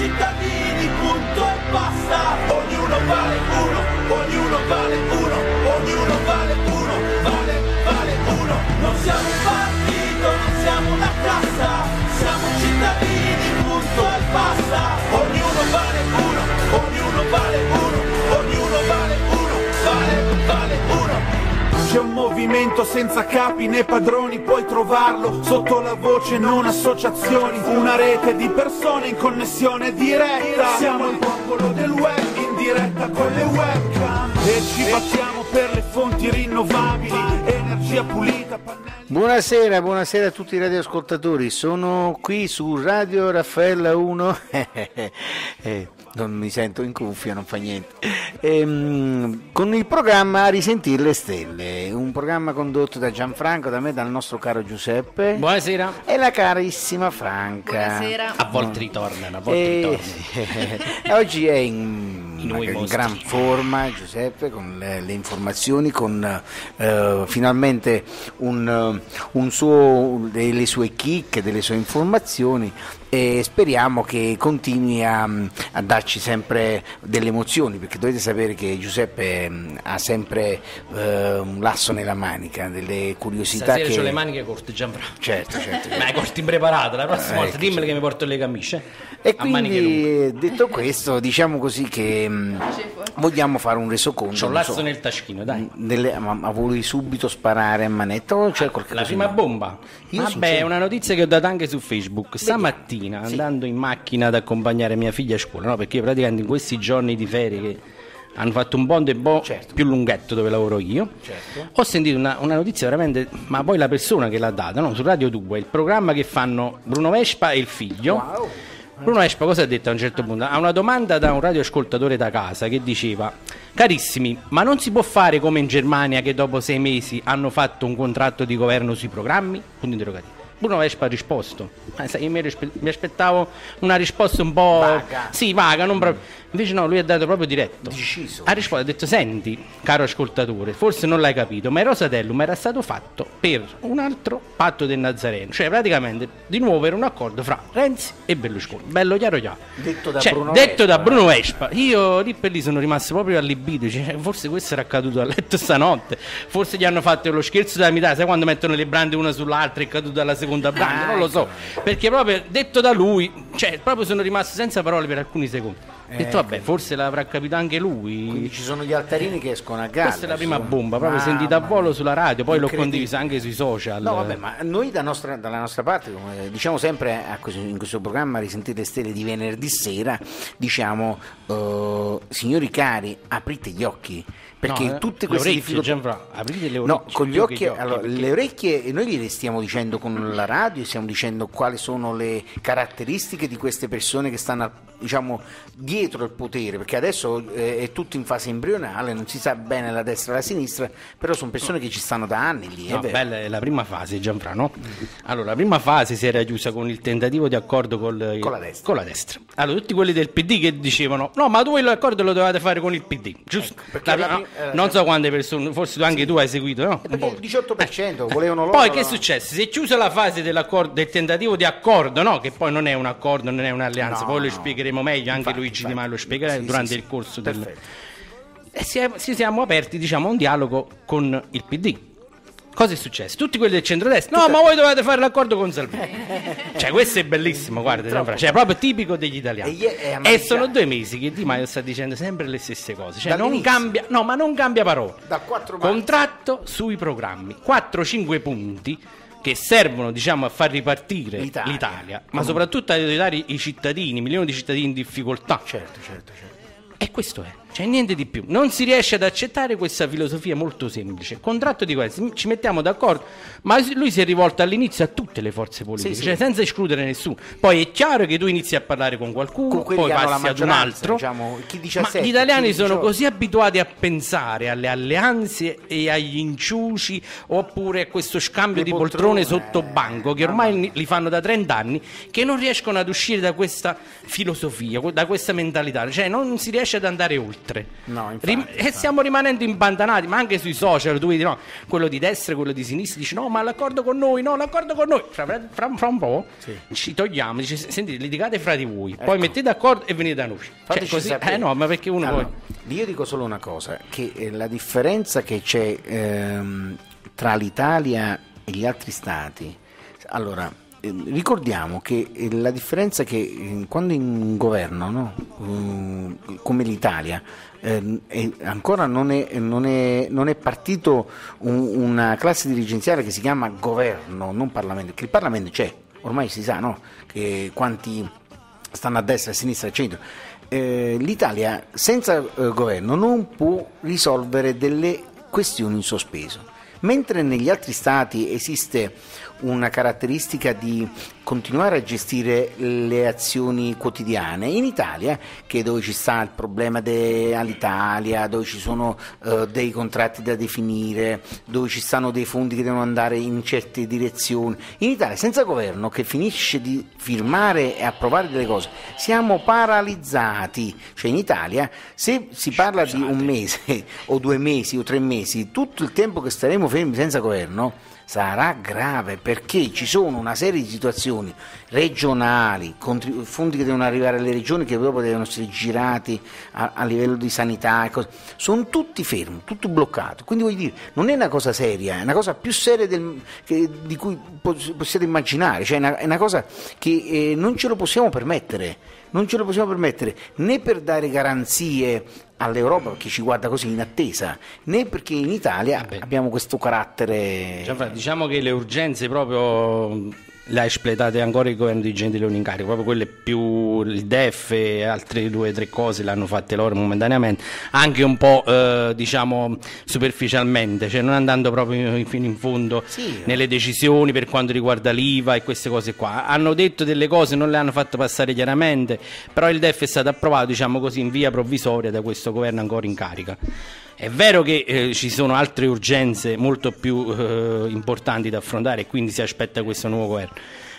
cittadini, movimento senza capi né padroni, puoi trovarlo sotto la voce non associazioni, una rete di persone in connessione diretta. Siamo il popolo del web in diretta con le webcam e ci battiamo per le fonti rinnovabili, energia pulita, pannelli Buonasera, buonasera a tutti i radioascoltatori. Sono qui su Radio Raffaella 1. Eh, non mi sento in cuffia, non fa niente. Ehm, con il programma A risentire le stelle, un programma condotto da Gianfranco, da me, dal nostro caro Giuseppe Buonasera. e la carissima Franca. Buonasera. A volte ritornano, a volte E- ritornano. oggi è in, in gran forma Giuseppe con le, le informazioni, con eh, finalmente un, eh, un suo, delle sue chicche, delle sue informazioni e speriamo che continui a, a darci sempre delle emozioni perché dovete sapere che Giuseppe mm, ha sempre eh, un lasso nella manica, delle curiosità Stasera che... ho le maniche corte, Gianfranco. Certo, certo. Ma è corto impreparato, la prossima Eh, volta dimmelo che mi porto le camicie. E quindi detto questo, diciamo così che mh, vogliamo fare un resoconto. C'ho non l'asso so, nel taschino, dai. delle- ma, ma volevi subito sparare a manetta o c'è qualche La prima bomba. Io Vabbè, è una notizia che ho dato anche su Facebook. Stamattina, Sì. andando in macchina ad accompagnare mia figlia a scuola, no? Perché praticamente in questi giorni di ferie che hanno fatto un ponte po' Certo. più lunghetto dove lavoro io, ho sentito una, una notizia veramente, ma poi la persona che l'ha data, no? su Radio 2, il programma che fanno Bruno Vespa e il figlio. Bruno Vespa cosa ha detto a un certo punto? A una domanda da un radioascoltatore da casa che diceva Carissimi, ma non si può fare come in Germania che dopo sei mesi hanno fatto un contratto di governo sui programmi? Punto interrogativo. Bruno Vespa ha risposto. Sai, io mi, aspettavo una risposta un po'. Vaga. Sì, vaga, non proprio. Invece no, lui ha dato proprio diretto. Deciso. Ha risposto, ha detto: Senti, caro ascoltatore, forse non l'hai capito, ma il Rosatellum era stato fatto per un altro patto del Nazareno. Cioè, praticamente, di nuovo era un accordo fra Renzi e Berlusconi. Bello chiaro chiaro. Detto da Cioè, Bruno detto da Vespa. Bruno Vespa. Io lì per lì sono rimasto proprio allibito. Cioè, forse questo era accaduto a letto stanotte. Forse gli hanno fatto lo scherzo della metà. Sai quando mettono le brande una sull'altra e è caduta la seconda branda? non lo so. Perché proprio detto da lui, cioè, proprio sono rimasto senza parole per alcuni secondi. Ho detto, vabbè, forse l'avrà capito anche lui. Quindi ci sono gli altarini che escono a gara. Questa è la prima bomba, proprio sentita a volo sulla radio, poi l'ho condivisa anche sui social. No, vabbè, ma noi da nostra- dalla nostra parte, come diciamo sempre a questo- in questo programma Risentite le stelle di venerdì sera, diciamo, eh, signori cari, aprite gli occhi. Perché No, eh, tutte le queste orecchie, difficoltà. Gianfranco, aprite le No, orecchie, con gli occhi, gli occhi, allora, perché- le orecchie noi gliele stiamo dicendo con la radio, stiamo dicendo quali sono le caratteristiche di queste persone che stanno diciamo dietro il potere, perché adesso eh, è tutto in fase embrionale, non si sa bene la destra e la sinistra, però sono persone che ci stanno da anni lì, è No, vero. bella è la prima fase, Gianfranco. Allora, la prima fase si era chiusa con il tentativo di accordo col- Con la destra. con la destra. Allora, tutti quelli del PD che dicevano: no, ma tu l'accordo lo dovevate fare con il PD, giusto? Ecco, perché La- la no, eh, non so quante persone, forse anche tu hai seguito, no? Eh, Perché il 18% volevano loro. Poi che è successo? Si è chiusa la fase del tentativo di accordo, no? Che poi non è un accordo, non è un'alleanza, No, poi lo no. spiegheremo meglio, anche Infatti, Luigi Di infatti. Maio lo spiegherà Sì, durante sì, il sì. corso del... E si, è- ci siamo aperti, diciamo, a un dialogo con il PD. Cosa è successo? Tutti quelli del centrodestra. No, ma voi dovete fare l'accordo con Salvini. cioè, questo è bellissimo, guarda, Gianfranco. cioè, è proprio tipico degli italiani. E E sono due mesi che Di Maio sta dicendo sempre le stesse cose. Cioè, non cambia, no, ma non cambia parola. Da 4 marzo. Contratto sui programmi. 4-5 punti che servono, diciamo, a far ripartire L'Italia. l'Italia, ma soprattutto ad aiutare i cittadini, milioni di cittadini in difficoltà. Certo, certo, certo. E questo è, c'è niente di più. Non si riesce ad accettare questa filosofia molto semplice. Contratto di questo, ci mettiamo d'accordo, ma lui si è rivolto all'inizio a tutte le forze politiche, Sì, sì. cioè senza escludere nessuno. Poi è chiaro che tu inizi a parlare con qualcuno, Con poi passi ad un altro. diciamo, chi ma 17, gli italiani sono 18. così abituati a pensare alle alleanze e agli inciuci oppure a questo scambio Le di poltrone poltrone, sotto banco che ormai li fanno da 30 anni che non riescono ad uscire da questa filosofia, da questa mentalità, cioè non si riesce ad andare oltre. Oltre. No, infatti, Rim- E stiamo rimanendo impantanati, ma anche sui social tu vedi no, quello di destra e quello di sinistra dice no, ma l'accordo con noi, no, l'accordo con noi. Fra, fra- fra un po' ci togliamo, dice sentite, litigate fra di voi, poi mettete d'accordo e venite da noi. Cioè, così, eh no, ma perché uno Allora, poi Io dico solo una cosa, che eh, la differenza che c'è ehm, tra l'Italia e gli altri stati, allora, eh, ricordiamo che eh, la differenza è che eh, quando in governo, no, eh, come l'Italia, eh, ancora non è, non è- non è partito un- una classe dirigenziale che si chiama governo, non Parlamento, perché il Parlamento c'è, ormai si sa no, che quanti stanno a destra, a sinistra, al centro. Eh, L'Italia senza eh, governo non può risolvere delle questioni in sospeso. Mentre negli altri stati esiste una caratteristica di continuare a gestire le azioni quotidiane, in Italia, che dove ci sta il problema de- all'Italia, dove ci sono eh, dei contratti da definire, dove ci stanno dei fondi che devono andare in certe direzioni, in Italia senza governo che finisce di firmare e approvare delle cose, siamo paralizzati, cioè in Italia se si parla di un mese o due mesi o tre mesi, tutto il tempo che staremo fermi senza governo sarà grave perché ci sono una serie di situazioni regionali, fondi che devono arrivare alle regioni che dopo devono essere girati a, a livello di sanità sono tutti fermi, tutto bloccato. Quindi voglio dire, non è una cosa seria, è una cosa più seria del- che- di cui pos- possiate immaginare, cioè è una, è una cosa che eh, non ce lo possiamo permettere, non ce lo possiamo permettere né per dare garanzie all'Europa che ci guarda così in attesa, né perché in Italia Vabbè. abbiamo questo carattere Gianfra, diciamo che le urgenze proprio le ha espletate ancora il governo di Gentiloni in carica, proprio quelle più il DEF e altre due o tre cose le hanno fatte loro momentaneamente, anche un po' eh, diciamo superficialmente, cioè non andando proprio in- fino in fondo Sì. nelle decisioni per quanto riguarda l'IVA e queste cose qua. Hanno detto delle cose, non le hanno fatte passare chiaramente, però il DEF è stato approvato diciamo così in via provvisoria da questo governo ancora in carica. È vero che eh, ci sono altre urgenze molto più eh, importanti da affrontare e quindi si aspetta questo nuovo governo.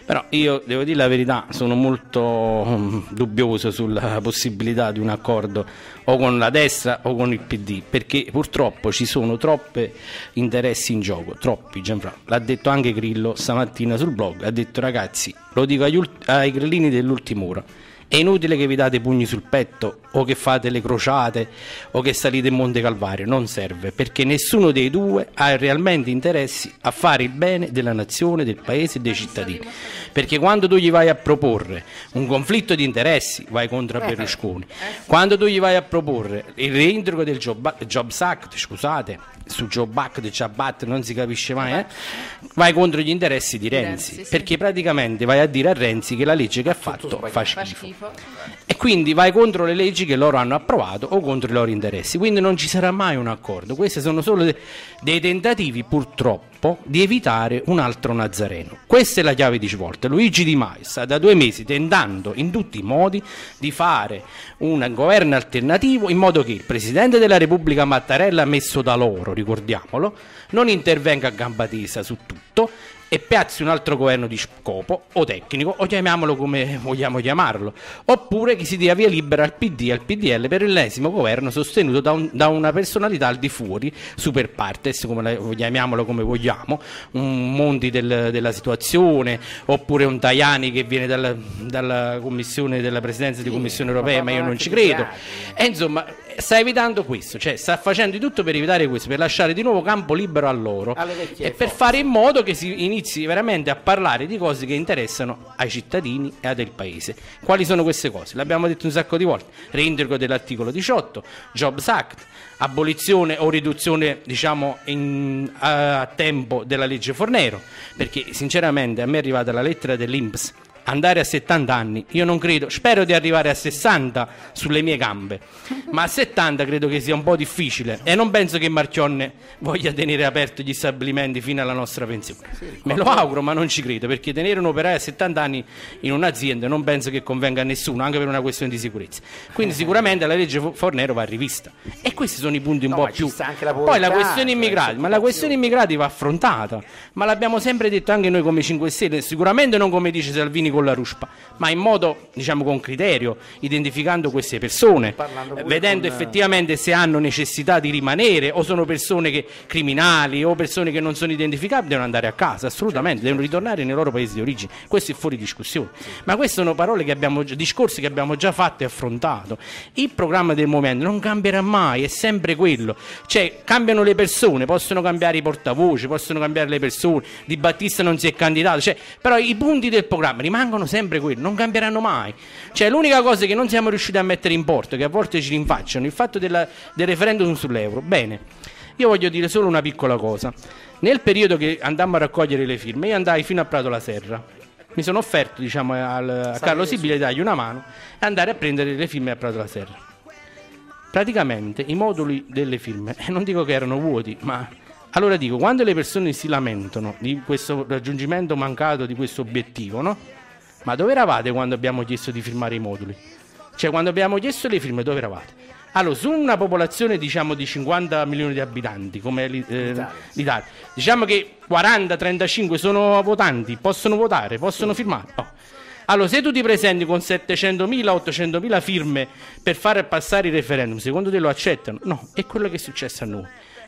Però io devo dire la verità, sono molto mm, dubbioso sulla possibilità di un accordo o con la destra o con il PD, perché purtroppo ci sono troppi interessi in gioco, troppi Gianfranco. L'ha detto anche Grillo stamattina sul blog, ha detto ragazzi, lo dico agli ai grillini dell'ultima ora. È inutile che vi date i pugni sul petto o che fate le crociate o che salite in Monte Calvario, non serve, perché nessuno dei due ha realmente interessi a fare il bene della nazione, del paese e dei cittadini. Perché quando tu gli vai a proporre un conflitto di interessi, vai contro a Berlusconi. Quando tu gli vai a proporre il reintegro del Job, Jobs Act, scusate, su Job Act, Job non si capisce mai, eh? vai contro gli interessi di Renzi, Renzi, sì. perché praticamente vai a dire a Renzi che la legge che ha fatto fa schifo. schifo. E quindi vai contro le leggi che loro hanno approvato o contro i loro interessi. Quindi non ci sarà mai un accordo. Questi sono solo de- dei tentativi, purtroppo, di evitare un altro Nazareno. Questa è la chiave di svolta. Luigi Di Maio sta da due mesi tentando in tutti i modi di fare un governo alternativo in modo che il Presidente della Repubblica Mattarella, messo da loro, ricordiamolo, non intervenga a gamba tesa su tutto e piazzi un altro governo di scopo o tecnico o chiamiamolo come vogliamo chiamarlo oppure che si dia via libera al PD e al PDL per l'ennesimo governo sostenuto da, un- da una personalità al di fuori super partes come la- chiamiamolo come vogliamo un Monti del- della situazione oppure un Tajani che viene dalla, dalla commissione della presidenza di commissione europea ma io non ci credo. e insomma sta evitando questo cioè sta facendo di tutto per evitare questo per lasciare di nuovo campo libero a loro e per fare in modo che si inizi veramente a parlare di cose che interessano ai cittadini e al paese. Quali sono queste cose? L'abbiamo detto un sacco di volte. Reintegro dell'articolo 18, Jobs Act, abolizione o riduzione, diciamo, in- a tempo della legge Fornero, perché sinceramente a me è arrivata la lettera dell'Inps andare a 70 anni, io non credo, spero di arrivare a 60 sulle mie gambe, ma a 70 credo che sia un po' difficile e non penso che Marchionne voglia tenere aperti gli stabilimenti fino alla nostra pensione. Me lo auguro, ma non ci credo, perché tenere un operaio a 70 anni in un'azienda non penso che convenga a nessuno, anche per una questione di sicurezza. Quindi sicuramente la legge Fo- Fornero va rivista. E questi sono i punti un No, po' più... la Poi la questione cioè, immigrati, ma la questione immigrati va affrontata, ma l'abbiamo sempre detto anche noi come 5 Stelle, sicuramente non come dice Salvini con la ruspa, ma in modo, diciamo, con criterio, identificando queste persone, vedendo con- effettivamente se hanno necessità di rimanere o sono persone che, criminali o persone che non sono identificabili, devono andare a casa, assolutamente, devono ritornare nei loro paesi di origine. Questo è fuori discussione. Ma queste sono parole che abbiamo, discorsi che abbiamo già fatto e affrontato. Il programma del movimento non cambierà mai, è sempre quello. Cioè, cambiano le persone, possono cambiare i portavoce, possono cambiare le persone. Di Battista non si è candidato, cioè, però i punti del programma rimangono sempre quelli, non cambieranno mai. Cioè, l'unica cosa che non siamo riusciti a mettere in porto, che a volte ci rinfacciano, il fatto della- del referendum sull'euro. Bene, io voglio dire solo una piccola cosa. Nel periodo che andammo a raccogliere le firme, io andai fino a Prato la Serra. Mi sono offerto, diciamo, al- a Carlo Sibile di dargli una mano e andare a prendere le firme a Prato la Serra. Praticamente i moduli delle firme, eh, non dico che erano vuoti, ma allora dico, quando le persone si lamentano di questo raggiungimento mancato di questo obiettivo, no? Ma dove eravate quando abbiamo chiesto di firmare i moduli? Cioè, quando abbiamo chiesto le firme, dove eravate? Allora, su una popolazione diciamo di 50 milioni di abitanti, come l'I- eh, l'Italia, diciamo che 40-35 sono votanti, possono votare, possono firmare. Oh. Allora, se tu ti presenti con 700.000-800.000 firme per fare passare il referendum, secondo te lo accettano? No, è quello che è successo a noi.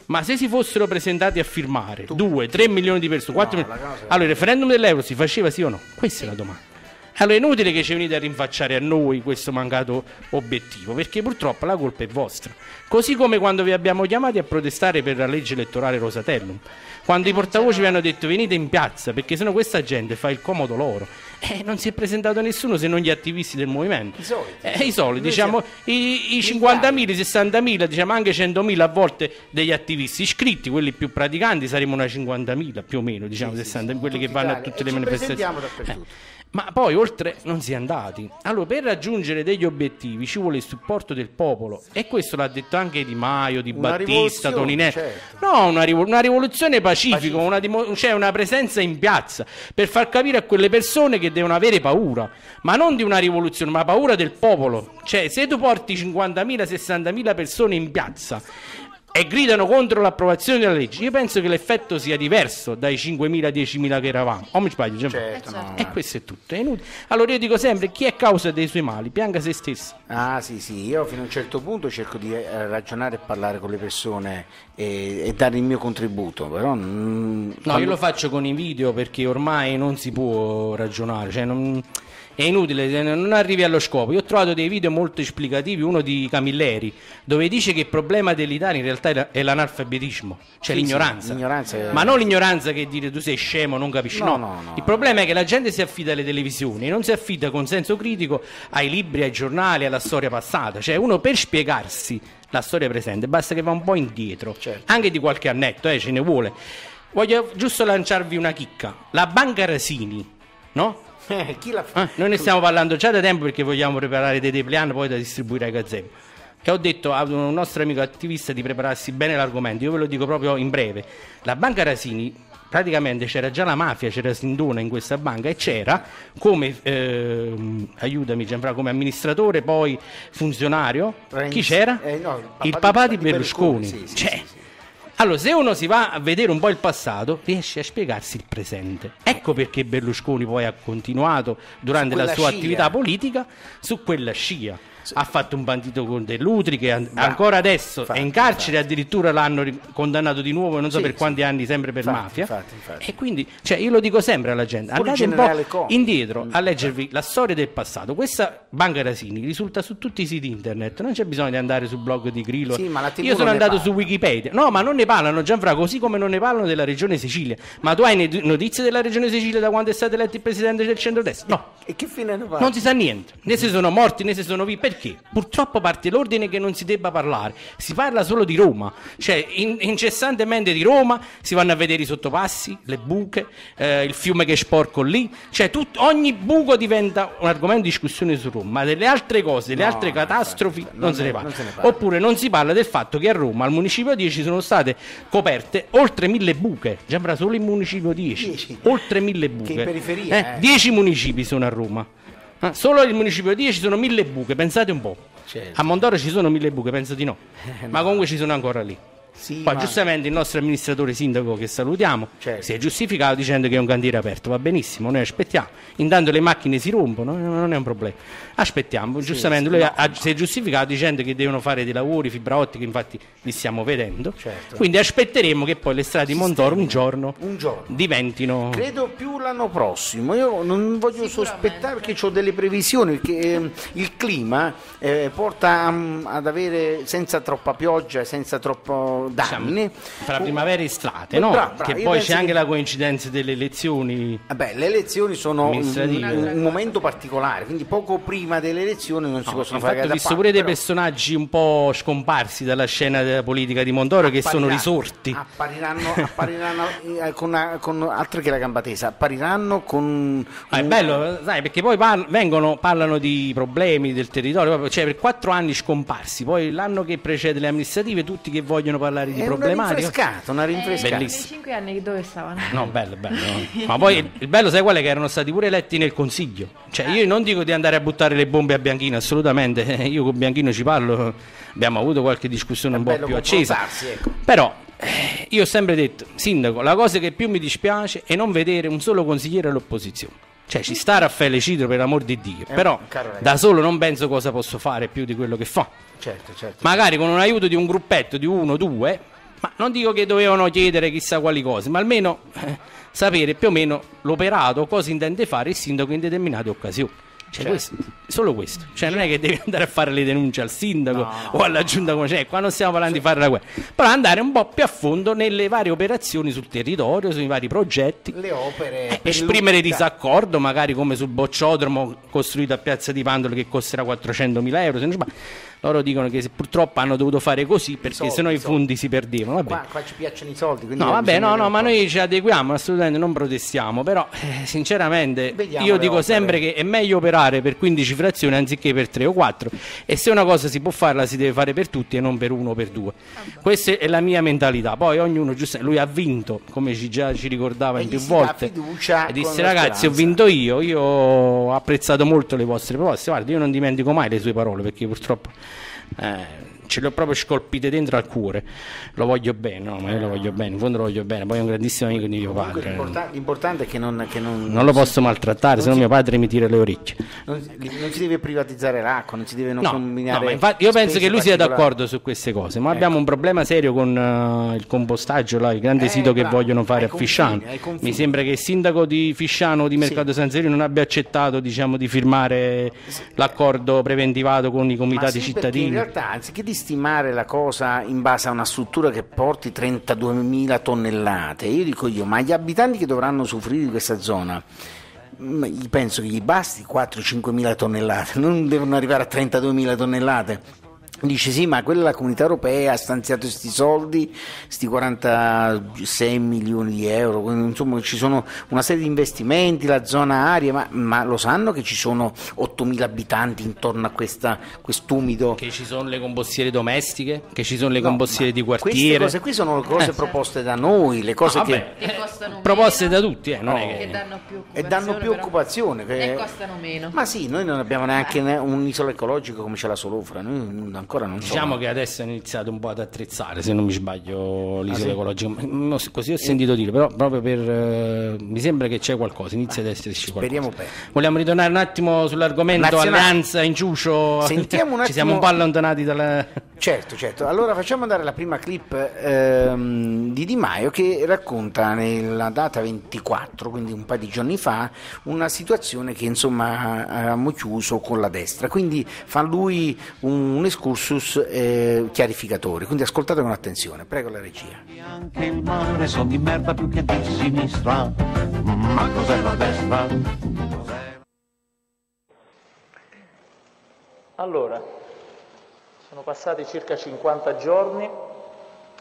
Ma se si fossero presentati a firmare 2-3 milioni di persone, 4 milioni, allora il referendum dell'euro si faceva sì o no? Questa è la domanda. Allora è inutile che ci venite a rinfacciare a noi questo mancato obiettivo, perché purtroppo la colpa è vostra. Così come quando vi abbiamo chiamati a protestare per la legge elettorale Rosatellum. Quando i portavoci vi hanno detto venite in piazza, perché sennò questa gente fa il comodo loro. Eh, non si è presentato nessuno se non gli attivisti del movimento. I soliti. Eh, I soliti, diciamo, i, i 50.000, i 60.000, diciamo anche 100.000 a volte degli attivisti iscritti, quelli più praticanti saremo una 50.000 più o meno, diciamo 60, quelli che vanno a tutte E le ci manifestazioni. Ma poi oltre non si è andati. Allora, per raggiungere degli obiettivi ci vuole il supporto del popolo. E questo l'ha detto anche Di Maio, Di Una Battista, Toninelli. certo. No, una, rivo- una rivoluzione pacifica, una, dimo- cioè una presenza in piazza per far capire a quelle persone che devono avere paura, ma non di una rivoluzione, ma paura del popolo. Cioè, se tu porti 50.000, 60.000 persone in piazza e gridano contro l'approvazione della legge, io penso che l'effetto sia diverso dai 5.000, 10.000 che eravamo. O mi sbaglio? Certo, no, E questo è tutto, è inutile. Allora io dico sempre, chi è causa dei suoi mali, pianga se stesso. Ah sì sì, io fino a un certo punto cerco di eh, ragionare e parlare con le persone e, e dare il mio contributo, però... mm, No, quando- io lo faccio con i video perché ormai non si può ragionare, cioè non- è inutile, non arrivi allo scopo. Io ho trovato dei video molto esplicativi, uno di Camilleri, dove dice che il problema dell'Italia in realtà è la- è l'analfabetismo, cioè Sì, l'ignoranza. sì, l'ignoranza è- Ma non l'ignoranza che dire tu sei scemo, non capisci. No, No, no, no. Il problema è che la gente si affida alle televisioni non si affida con senso critico ai libri, ai giornali, alla storia passata. Cioè uno per spiegarsi la storia presente basta che va un po' indietro, Certo. anche di qualche annetto, eh, ce ne vuole. Voglio giusto lanciarvi una chicca. La Banca Rasini, no? Eh, chi l'ha fatto? Eh, noi ne stiamo parlando già da tempo perché vogliamo preparare dei deplean poi da distribuire ai gazebo. Che ho detto a un nostro amico attivista di prepararsi bene l'argomento, io ve lo dico proprio in breve. La Banca Rasini, praticamente c'era già la mafia, c'era Sindona in questa banca e c'era come, ehm, aiutami Gianfranco, come amministratore, poi funzionario, Renzi. chi c'era? Eh, no, il papà di Berlusconi. sì, sì, Cioè, sì. Allora, se uno si va a vedere un po' il passato, riesce a spiegarsi il presente. Ecco perché Berlusconi poi ha continuato durante la sua scia. attività politica su quella scia. Ha fatto un bandito con Dell'Utri che an- ancora adesso infatti, è in carcere, addirittura l'hanno ri- condannato di nuovo, non so Sì, per sì. quanti anni, sempre per Infatti, mafia. infatti, infatti. E quindi, cioè, io lo dico sempre alla gente, andate un po' indietro a leggervi la storia del passato. Questa Banca Rasini risulta su tutti i siti internet, non c'è bisogno di andare sul blog di Grillo. Sì, Io sono andato parla. su Wikipedia. No, ma non ne parlano, Gianfranco, così come non ne parlano della regione Sicilia. Ma tu hai notizie della regione Sicilia da quando è stato eletto il presidente del centrodestra? No. E che fine ne fa? Non si sa niente, né se sono morti né se sono vivi. Perché? Purtroppo parte l'ordine che non si debba parlare. Si parla solo di Roma, cioè in- incessantemente di Roma si vanno a vedere i sottopassi, le buche, eh, il fiume che è sporco lì. Cioè tut- ogni buco diventa un argomento di discussione su Roma, ma delle altre cose, delle No, altre catastrofi infatti, non, non se ne- non se ne parla. Oppure non si parla del fatto che a Roma, al municipio 10, sono state coperte oltre mille buche. Sembra solo il municipio 10. Dieci. Oltre mille buche. in periferia, Eh, eh. 10 municipi sono a Roma. Ah, Solo il municipio 10 sono mille buche, pensate un po'. Certo. A Mondoro ci sono mille buche, penso di no. Ma comunque ci sono ancora lì. Sì, Poi ma- giustamente il nostro amministratore sindaco che salutiamo Certo. si è giustificato dicendo che è un cantiere aperto, va benissimo, noi aspettiamo. Intanto le macchine si rompono, eh, non è un problema. Aspettiamo, giustamente lui ha- ha- si è giustificato dicendo che devono fare dei lavori, fibra ottica, infatti li stiamo vedendo. Certo. Quindi aspetteremo che poi le strade di Montoro un giorno, Un giorno. diventino Credo più l'anno prossimo, io non voglio sospettare perché ho delle previsioni, perché ehm, il clima eh, porta a- ad avere senza troppa pioggia, senza troppo danni. fra primavera e estate, no? Bravo, bravo, che poi penso c'è anche che- la coincidenza delle elezioni. Vabbè, le elezioni sono un, un- momento particolare, quindi poco prima delle elezioni non si possono fare ho visto pure dei personaggi un po' scomparsi dalla scena della politica di Montoro che sono risorti. Appariranno, appariranno eh, con, con altro che la gamba tesa, appariranno con... Ah, è un- bello, sai, perché poi par- vengono, parlano di problemi del territorio, cioè per quattro anni scomparsi, poi l'anno che precede le amministrative tutti che vogliono parlare di È una problematiche. rinfrescata, una rinfrescata. Nei cinque anni dove stavano? No, bello, bello. Ma poi il- bello sai qual è? Che erano stati pure eletti nel consiglio. Cioè io non dico di andare a buttare le bombe a Bianchino, assolutamente. Io con Bianchino ci parlo, abbiamo avuto qualche discussione È un po' più accesa. ecco. Però eh, io ho sempre detto, sindaco, la cosa che più mi dispiace è non vedere un solo consigliere all'opposizione. Cioè ci sta Raffaele Cidro per l'amor di Dio, Eh, però da solo non penso cosa posso fare più di quello che fa Certo, certo. magari con un aiuto di un gruppetto di uno, due, ma non dico che dovevano chiedere chissà quali cose, ma almeno eh, sapere più o meno l'operato, cosa intende fare il sindaco in determinate occasioni. Cioè, questo, solo questo, cioè non è che devi andare a fare le denunce al sindaco o alla giunta come c'è, qua non stiamo parlando di fare la guerra, però andare un po' più a fondo nelle varie operazioni sul territorio, sui vari progetti, le opere eh, esprimere disaccordo, magari come sul bocciodromo costruito a Piazza di Pandolo che costerà 400.000 euro. Se non sbaglio. Loro dicono che purtroppo hanno dovuto fare così perché soldi, sennò i fondi si perdevano. Vabbè. Qua, qua ci piacciono i soldi, No, vabbè, no, no, ma noi ci adeguiamo, assolutamente non protestiamo, però eh, sinceramente Vediamo io dico opere. sempre che è meglio operare per 15 frazioni anziché per 3 o 4 e se una cosa si può fare la si deve fare per tutti e non per uno o per due. Questa è la mia mentalità, poi ognuno giusto, lui ha vinto, come ci già ci ricordava E in più volte. fiducia E disse ragazzi, ho speranza." vinto io, io ho apprezzato molto le vostre proposte, guarda, io non dimentico mai le sue parole perché purtroppo eh, ce le ho proprio scolpite dentro al cuore. Lo voglio bene, no, ma io lo voglio bene, in fondo lo voglio bene, poi è un grandissimo amico di mio Comunque padre. l'importa- l'importante è che non, che non, Non lo posso maltrattare, se no mio padre mi tira le orecchie. non, si- non si deve privatizzare l'acqua, non si deve non No, combinare. no, infatti io penso che lui sia d'accordo su queste cose, ma abbiamo un problema serio con eh, il compostaggio, là, il grande Eh, sito che bravo, vogliono fare a confini, Fisciano. Mi sembra che il sindaco di Fisciano di Mercato San Serino non abbia accettato diciamo, di firmare l'accordo preventivato con i comitati sì, cittadini. in realtà, anziché di stimare la cosa in base a una struttura che porti 32.000 tonnellate, io dico io, ma gli abitanti che dovranno soffrire di questa zona, mm, penso che gli basti 4-5.000 tonnellate, non devono arrivare a 32.000 tonnellate. Dice sì, ma quella la comunità europea ha stanziato questi soldi, questi 46 milioni di euro, quindi, insomma ci sono una serie di investimenti, la zona aria, ma, ma lo sanno che ci sono 8.000 abitanti intorno a questa, quest'umido Che ci sono le compostiere domestiche, che ci sono le No, compostiere ma di Queste quartiere. cose qui sono le cose Eh. proposte da noi, le cose Ah, che... vabbè, Che costano proposte meno, da tutti, eh, non è che che... danno più E danno più occupazione. che- E costano meno. Ma sì, noi non abbiamo neanche ne- un'isola ecologica come c'è la Solofra, noi ancora non so. Diciamo che adesso è iniziato un po' ad attrezzare, se non mi sbaglio, l'isola Ah, sì? ecologica. Ma- Così ho sentito dire, però proprio per... eh, mi sembra che c'è qualcosa, inizia ad esserci qualcosa. Speriamo bene. Vogliamo ritornare un attimo sull'argomento Nazionale. alleanza, inciucio? Sentiamo un Ci siamo un attimo- po' allontanati dalla... Certo, certo. Allora facciamo andare la prima clip ehm, di Di Maio che racconta nella data 24, quindi un paio di giorni fa, una situazione che insomma avevamo chiuso con la destra. Quindi fa lui un, un excursus eh, chiarificatore. Quindi ascoltate con attenzione. Prego la regia. Anche il mare sono di merda più che di sinistra. Ma cos'è la destra? Cos'è Allora, sono passati circa 50 giorni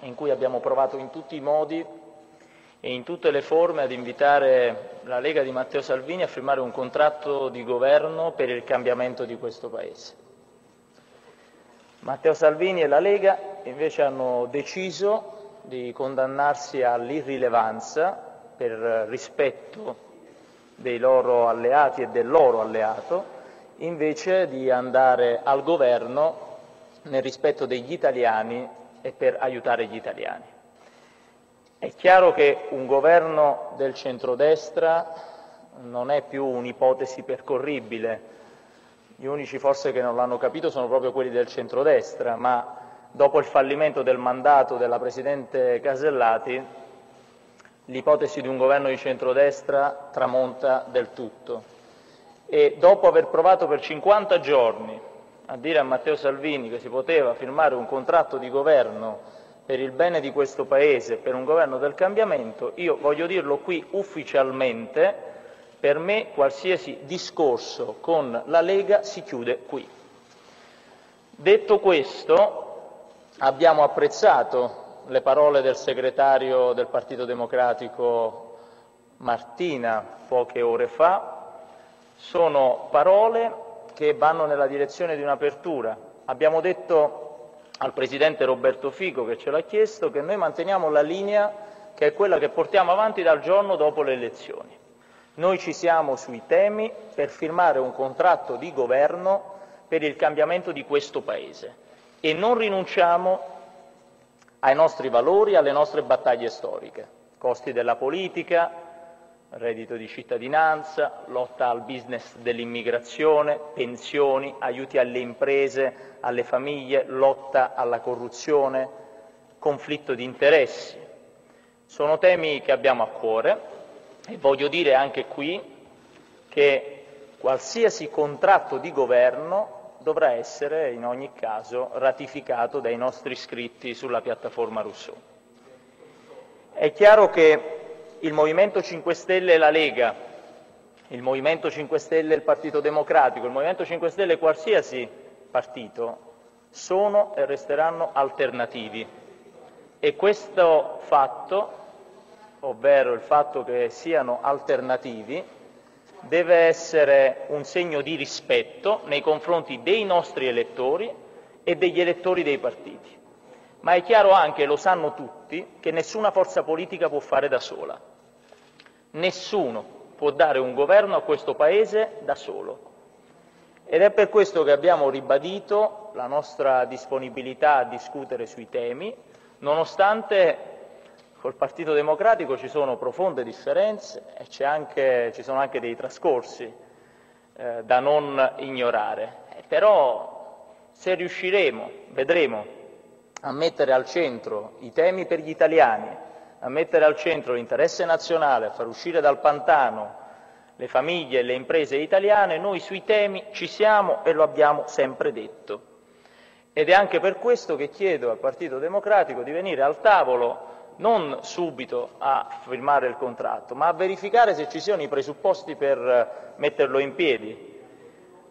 in cui abbiamo provato in tutti i modi e in tutte le forme ad invitare la Lega di Matteo Salvini a firmare un contratto di governo per il cambiamento di questo Paese. Matteo Salvini e la Lega invece hanno deciso di condannarsi all'irrilevanza per rispetto dei loro alleati e del loro alleato, invece di andare al governo nel rispetto degli italiani e per aiutare gli italiani. È chiaro che un governo del centrodestra non è più un'ipotesi percorribile. Gli unici forse che non l'hanno capito sono proprio quelli del centrodestra, ma dopo il fallimento del mandato della Presidente Casellati l'ipotesi di un governo di centrodestra tramonta del tutto. E dopo aver provato per 50 giorni a dire a Matteo Salvini che si poteva firmare un contratto di governo per il bene di questo Paese, per un governo del cambiamento, io voglio dirlo qui ufficialmente, per me qualsiasi discorso con la Lega si chiude qui. Detto questo, abbiamo apprezzato le parole del segretario del Partito Democratico Martina poche ore fa, sono parole che vanno nella direzione di un'apertura. Abbiamo detto al Presidente Roberto Fico, che ce l'ha chiesto, che noi manteniamo la linea che è quella che portiamo avanti dal giorno dopo le elezioni. Noi ci siamo sui temi per firmare un contratto di governo per il cambiamento di questo Paese e non rinunciamo ai nostri valori, alle nostre battaglie storiche, costi della politica, reddito di cittadinanza, lotta al business dell'immigrazione, pensioni, aiuti alle imprese, alle famiglie, lotta alla corruzione, conflitto di interessi. Sono temi che abbiamo a cuore e voglio dire anche qui che qualsiasi contratto di governo dovrà essere in ogni caso ratificato dai nostri iscritti sulla piattaforma Rousseau. È chiaro che il Movimento 5 Stelle e la Lega, il Movimento 5 Stelle e il Partito Democratico, il Movimento 5 Stelle e qualsiasi partito sono e resteranno alternativi e questo fatto, ovvero il fatto che siano alternativi, deve essere un segno di rispetto nei confronti dei nostri elettori e degli elettori dei partiti. Ma è chiaro anche, lo sanno tutti, che nessuna forza politica può fare da sola. Nessuno può dare un governo a questo Paese da solo. Ed è per questo che abbiamo ribadito la nostra disponibilità a discutere sui temi, nonostante Col Partito Democratico ci sono profonde differenze e anche, ci sono anche dei trascorsi eh, da non ignorare. Però se riusciremo, vedremo, a mettere al centro i temi per gli italiani, a mettere al centro l'interesse nazionale, a far uscire dal pantano le famiglie e le imprese italiane, noi sui temi ci siamo e lo abbiamo sempre detto. Ed è anche per questo che chiedo al Partito Democratico di venire al tavolo non subito a firmare il contratto, ma a verificare se ci siano i presupposti per eh, metterlo in piedi.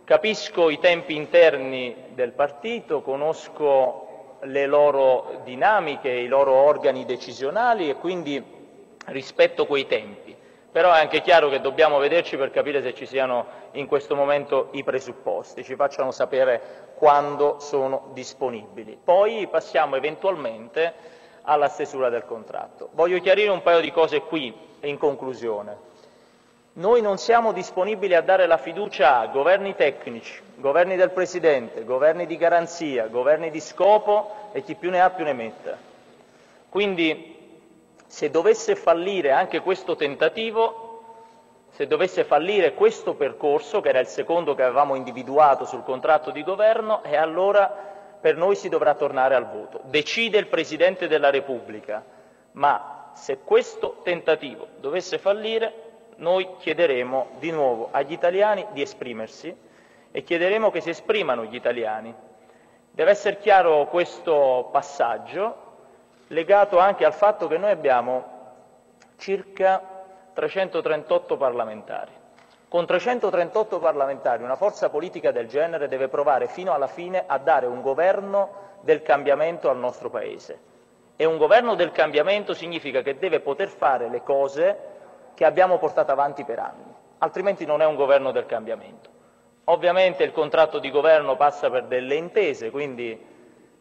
Capisco i tempi interni del partito, conosco le loro dinamiche, i loro organi decisionali e quindi rispetto quei tempi. Però è anche chiaro che dobbiamo vederci per capire se ci siano in questo momento i presupposti, ci facciano sapere quando sono disponibili. Poi passiamo eventualmente alla stesura del contratto. Voglio chiarire un paio di cose qui in conclusione. Noi non siamo disponibili a dare la fiducia a governi tecnici, governi del Presidente, governi di garanzia, governi di scopo e chi più ne ha più ne metta. Quindi se dovesse fallire anche questo tentativo, se dovesse fallire questo percorso, che era il secondo che avevamo individuato sul contratto di governo, e allora per noi si dovrà tornare al voto. Decide il Presidente della Repubblica, ma se questo tentativo dovesse fallire, noi chiederemo di nuovo agli italiani di esprimersi e chiederemo che si esprimano gli italiani. Deve essere chiaro questo passaggio, legato anche al fatto che noi abbiamo circa 338 parlamentari. Con 338 parlamentari una forza politica del genere deve provare fino alla fine a dare un governo del cambiamento al nostro Paese. E un governo del cambiamento significa che deve poter fare le cose che abbiamo portato avanti per anni, altrimenti non è un governo del cambiamento. Ovviamente il contratto di governo passa per delle intese, quindi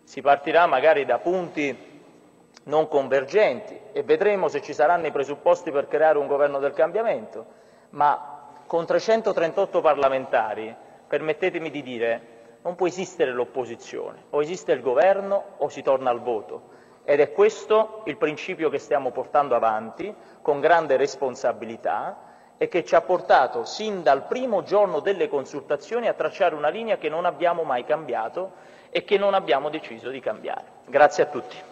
si partirà magari da punti non convergenti e vedremo se ci saranno i presupposti per creare un governo del cambiamento, ma con 338 parlamentari, permettetemi di dire, non può esistere l'opposizione, o esiste il governo o si torna al voto. Ed è questo il principio che stiamo portando avanti con grande responsabilità e che ci ha portato sin dal primo giorno delle consultazioni a tracciare una linea che non abbiamo mai cambiato e che non abbiamo deciso di cambiare. Grazie a tutti.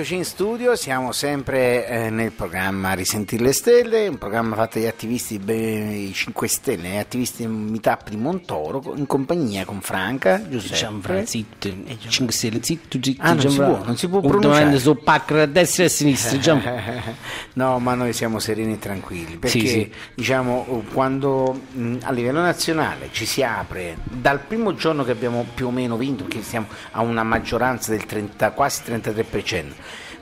Rieccoci in studio, siamo sempre eh, nel programma Risentire le Stelle, un programma fatto dagli attivisti beh, i 5 Stelle, gli attivisti meetup di Montoro, in compagnia con Franca, Giuseppe. Gianfranco, zitto, 5 stelle, zitto, zitto, Ah, non si Gianfranco. può, non si può pronunciare. su pacca a destra e a sinistra, no, ma noi siamo sereni e tranquilli perché Sì, sì. diciamo quando mh, a livello nazionale ci si apre dal primo giorno che abbiamo più o meno vinto, perché siamo a una maggioranza del 30, quasi 33%,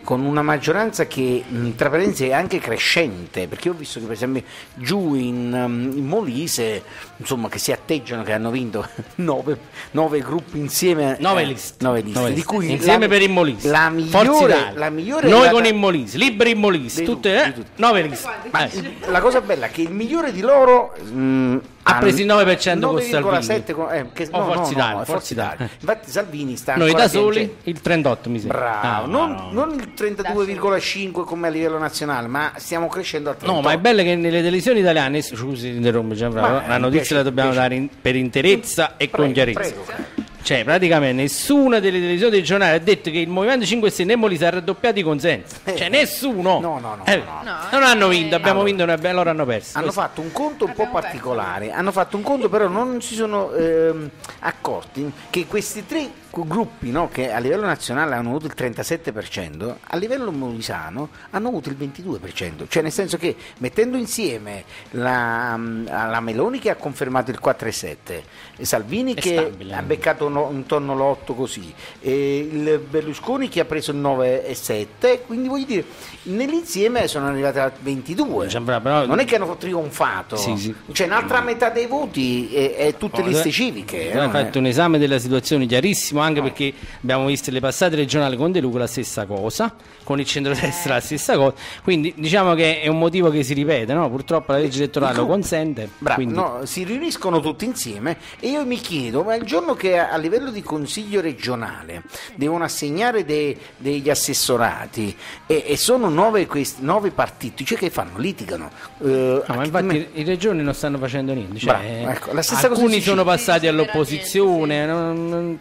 con una maggioranza che mh, tra parentesi è anche crescente, perché ho visto che per esempio giù in, um, in Molise, insomma, che si atteggiano che hanno vinto nove, nove gruppi insieme, Nove eh, liste. nove liste, Nove di liste. cui Insieme la- per il Molise. La migliore, la migliore Noi con il Molise, liberi il Molise, Di tutte, eh? di tutti. Nove liste. Vai. La cosa bella è che il migliore di loro mh, Ha preso il 9% con 9,7 con- eh, che, O no, no, Forza no, Italia, no, Forza Italia. Italia. Infatti Salvini sta Noi da soli piangendo. il 38 mi sembra. Bravo, Ah, non, no, no. non il 32,5 come a livello nazionale, ma stiamo crescendo al 38. No, ma è bello che nelle televisioni italiane, scusi, interrompo Gianfranco, Ma, la piace, la dobbiamo dare in- per interezza e con Prego, chiarezza. prego. Cioè, praticamente nessuna delle televisioni dei giornali ha detto che il Movimento 5 Stelle e Molise ha raddoppiato i consensi. Cioè, nessuno. No, no, no, Eh, no. No, non hanno vinto, eh. abbiamo vinto, noi abbiamo- loro hanno perso. Hanno Questo- fatto un conto un po' Abbiamo perso. particolare, hanno fatto un conto però non si sono ehm, accorti che questi tre gruppi no, che a livello nazionale hanno avuto il 37%, a livello molisano hanno avuto il 22%, cioè nel senso che mettendo insieme la, mm, la Meloni che ha confermato il 4,7, e Salvini È che stabile. ha beccato no- intorno all'8 così, e il Berlusconi che ha preso il 9,7, quindi voglio dire, nell'insieme sono arrivati a 22. Gianfranco, però- Non è che hanno trionfato, Sì, sì. cioè un'altra metà dei voti è, è tutte Oh, liste civiche. eh, non è- fatto un esame della situazione chiarissimo, anche perché abbiamo visto le passate regionali con De Luca la stessa cosa, con il centrodestra la stessa cosa. Quindi diciamo che è un motivo che si ripete, no? Purtroppo la legge elettorale lo consente. Bravo, quindi- no, si riuniscono tutti insieme e io mi chiedo, ma il giorno che a livello di consiglio regionale devono assegnare dei- degli assessorati e, e sono nove, questi, nove partiti, cioè che fanno? Litigano. Eh, No, ma infatti i regioni non stanno facendo niente. Cioè, Bravo, ecco, la stessa cosa alcuni in sono passati Sì, non si all'opposizione, non, non-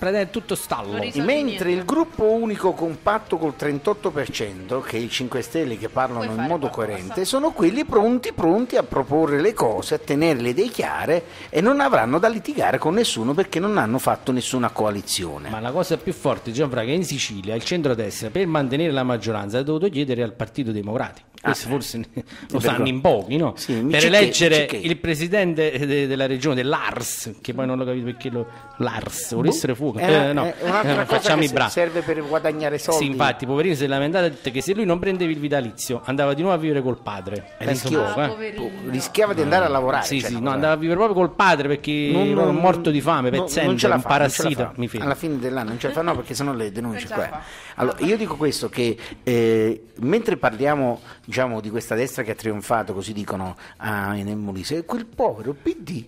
tutto stallo. Mentre niente. il gruppo unico compatto col 38%, che è i 5 Stelle che parlano Puoi in modo coerente, sono quelli pronti, pronti a proporre le cose, a tenere le idee chiare e non avranno da litigare con nessuno perché non hanno fatto nessuna coalizione. Ma la cosa più forte, Gianfranco, è che in Sicilia il centrodestra per mantenere la maggioranza ha dovuto chiedere al Partito Democratico. Questo Ah, forse lo per sanno in pochi, no? Sì, per eleggere il presidente de- della regione dell'Ars, che poi non l'ho capito perché lo l'Ars, vuole essere fuoco. Eh, no, Eh, cosa facciamo che i bravi. serve per guadagnare soldi. Sì, infatti, poverino si è lamentato ha detto che se lui non prendeva il vitalizio andava di nuovo a vivere col padre. Rischioso. po', eh. Ah, rischiava di andare a lavorare. Sì, cioè, sì, no, andava a vivere proprio col padre perché Non- era non- morto di fame, no- pezzente, un parassita, alla fine dell'anno non ce la fa no perché sennò le denunce qua. fa. allora io dico questo che eh, mentre parliamo diciamo di questa destra che ha trionfato così dicono ah, nel Molise. Quel povero PD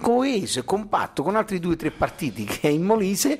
coeso e compatto con altri due o tre partiti che è in Molise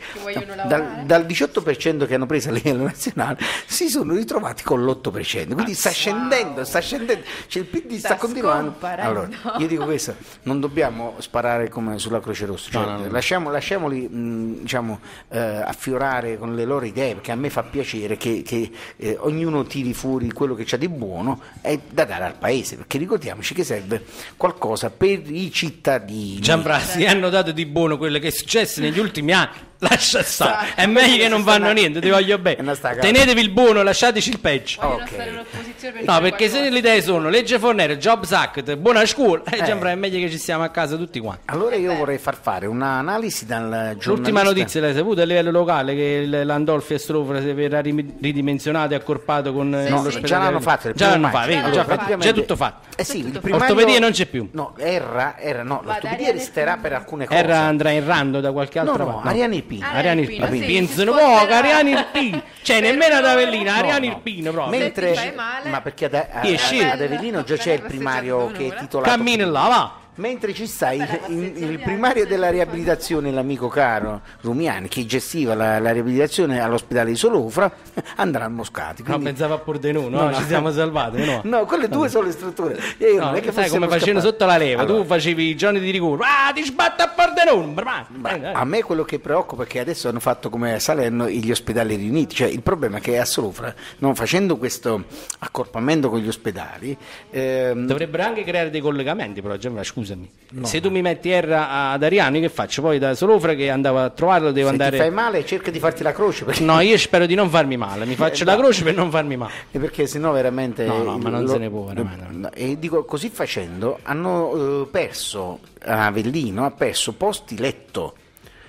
dal, dal 18% che hanno preso a livello nazionale si sono ritrovati con l'8% quindi sta scendendo sta scendendo cioè il PD sta, Sta continuando. allora io dico questo non dobbiamo sparare come sulla Croce Rossa cioè, No, no, no. lasciamo- lasciamoli mh, diciamo, eh, affiorare con le loro idee perché a me fa piacere che, che, eh, ognuno tiri fuori quello che c'ha di buono e da dare al paese perché ricordiamoci che serve qualcosa per i cittadini Gianfranco, si hanno dato di buono quello che è successo negli ultimi anni. Lascia stare. Sta- È meglio che non fanno niente, ti voglio bene. Tenetevi il buono, lasciateci il peggio. Vogliono Ok. stare in opposizione per No, perché se le idee sono legge Fornero, Jobs Act, buona scuola, eh, Eh. Gianfranco, è meglio che ci stiamo a casa tutti quanti. Allora io vorrei far fare un'analisi dal giornalista. L'ultima notizia l'hai saputa a livello locale che Landolfi e Strofra si verrà ridimensionato e accorpato con eh, Sì, No, sì. l'ospedale. già l'hanno fatto. Già l'hanno fatto, vedi, Allora, già, già tutto fatto. Eh sì, il primario... Ortopedia non c'è più. No, Erra, era, no, l'ortopedia resterà per alcune cose. Era andrà in rando da qualche No, altra no, parte. Ariane Irpino. Ariane Ariane Irpino, Irpino. sì, Pensano si sposterà. poco, Ariane Irpino. Cioè, nemmeno ad Avellino, Ariane no. Irpino proprio. Mentre, ma perché ad, a- Chi è scemo? ad Avellino già c'è il primario che è titolato Cammina là, va. Mentre ci sta il, primario della riabilitazione, l'amico caro Rumiani, che gestiva la, la riabilitazione all'ospedale di Solofra, andrà a Moscati. No, quindi- pensavo a Pordenone, no, No, no. ci siamo salvati, no. No, quelle due sono le strutture. Io No, non è che sai come scappati. sotto la leva, Allora, tu facevi i giorni di rigore, ah ti sbatte a Pordenone. Ma Eh, a me quello che preoccupa è che adesso hanno fatto come a Salerno gli ospedali riuniti, cioè il problema è che a Solofra, non facendo questo accorpamento con gli ospedali, ehm, Dovrebbero anche creare dei collegamenti, però, Gianfranco, scusami. Se tu mi metti R ad Ariani, che faccio? Poi da Solofra che andavo a trovarlo, devo se andare. ti fai male cerca di farti la croce, perché, No, io spero di non farmi male, mi faccio la croce per non farmi male. eh, perché sennò veramente... No, no, ma non se ne può, veramente. no, E dico, così facendo hanno eh, perso, Avellino ha perso posti letto.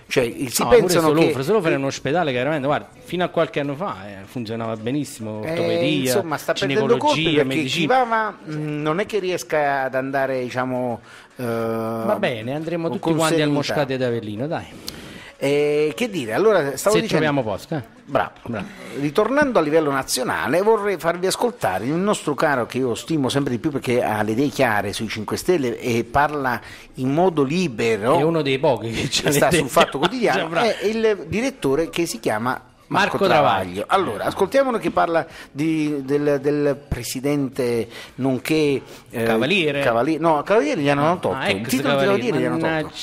Cioè, si No, pensano Solofra, che... Solofra è un ospedale che veramente, guarda, fino a qualche anno fa eh, funzionava benissimo, Eh, ortopedia, insomma, sta perdendo colpi medicina. va, va, mh, non è che riesca ad andare, diciamo. Eh, Va bene, andremo tutti quanti al serenità. Moscati ad Avellino, dai. Eh, che dire, allora stavo Se dicendo. troviamo posto, eh. Bravo. Bravo. Ritornando a livello nazionale, vorrei farvi ascoltare il nostro caro che io stimo sempre di più perché ha le idee chiare sui 5 Stelle e parla in modo libero. È uno dei pochi che, che sta sul Fatto Quotidiano, è il direttore che si chiama Marco, Marco Travaglio. Travaglio. Allora, ascoltiamolo che parla di- del, del presidente nonché eh, Cavaliere. Cavaliere. No, Cavaliere gli hanno tolto. Ah, il titolo di Cavaliere, Cavaliere gli hanno tolto.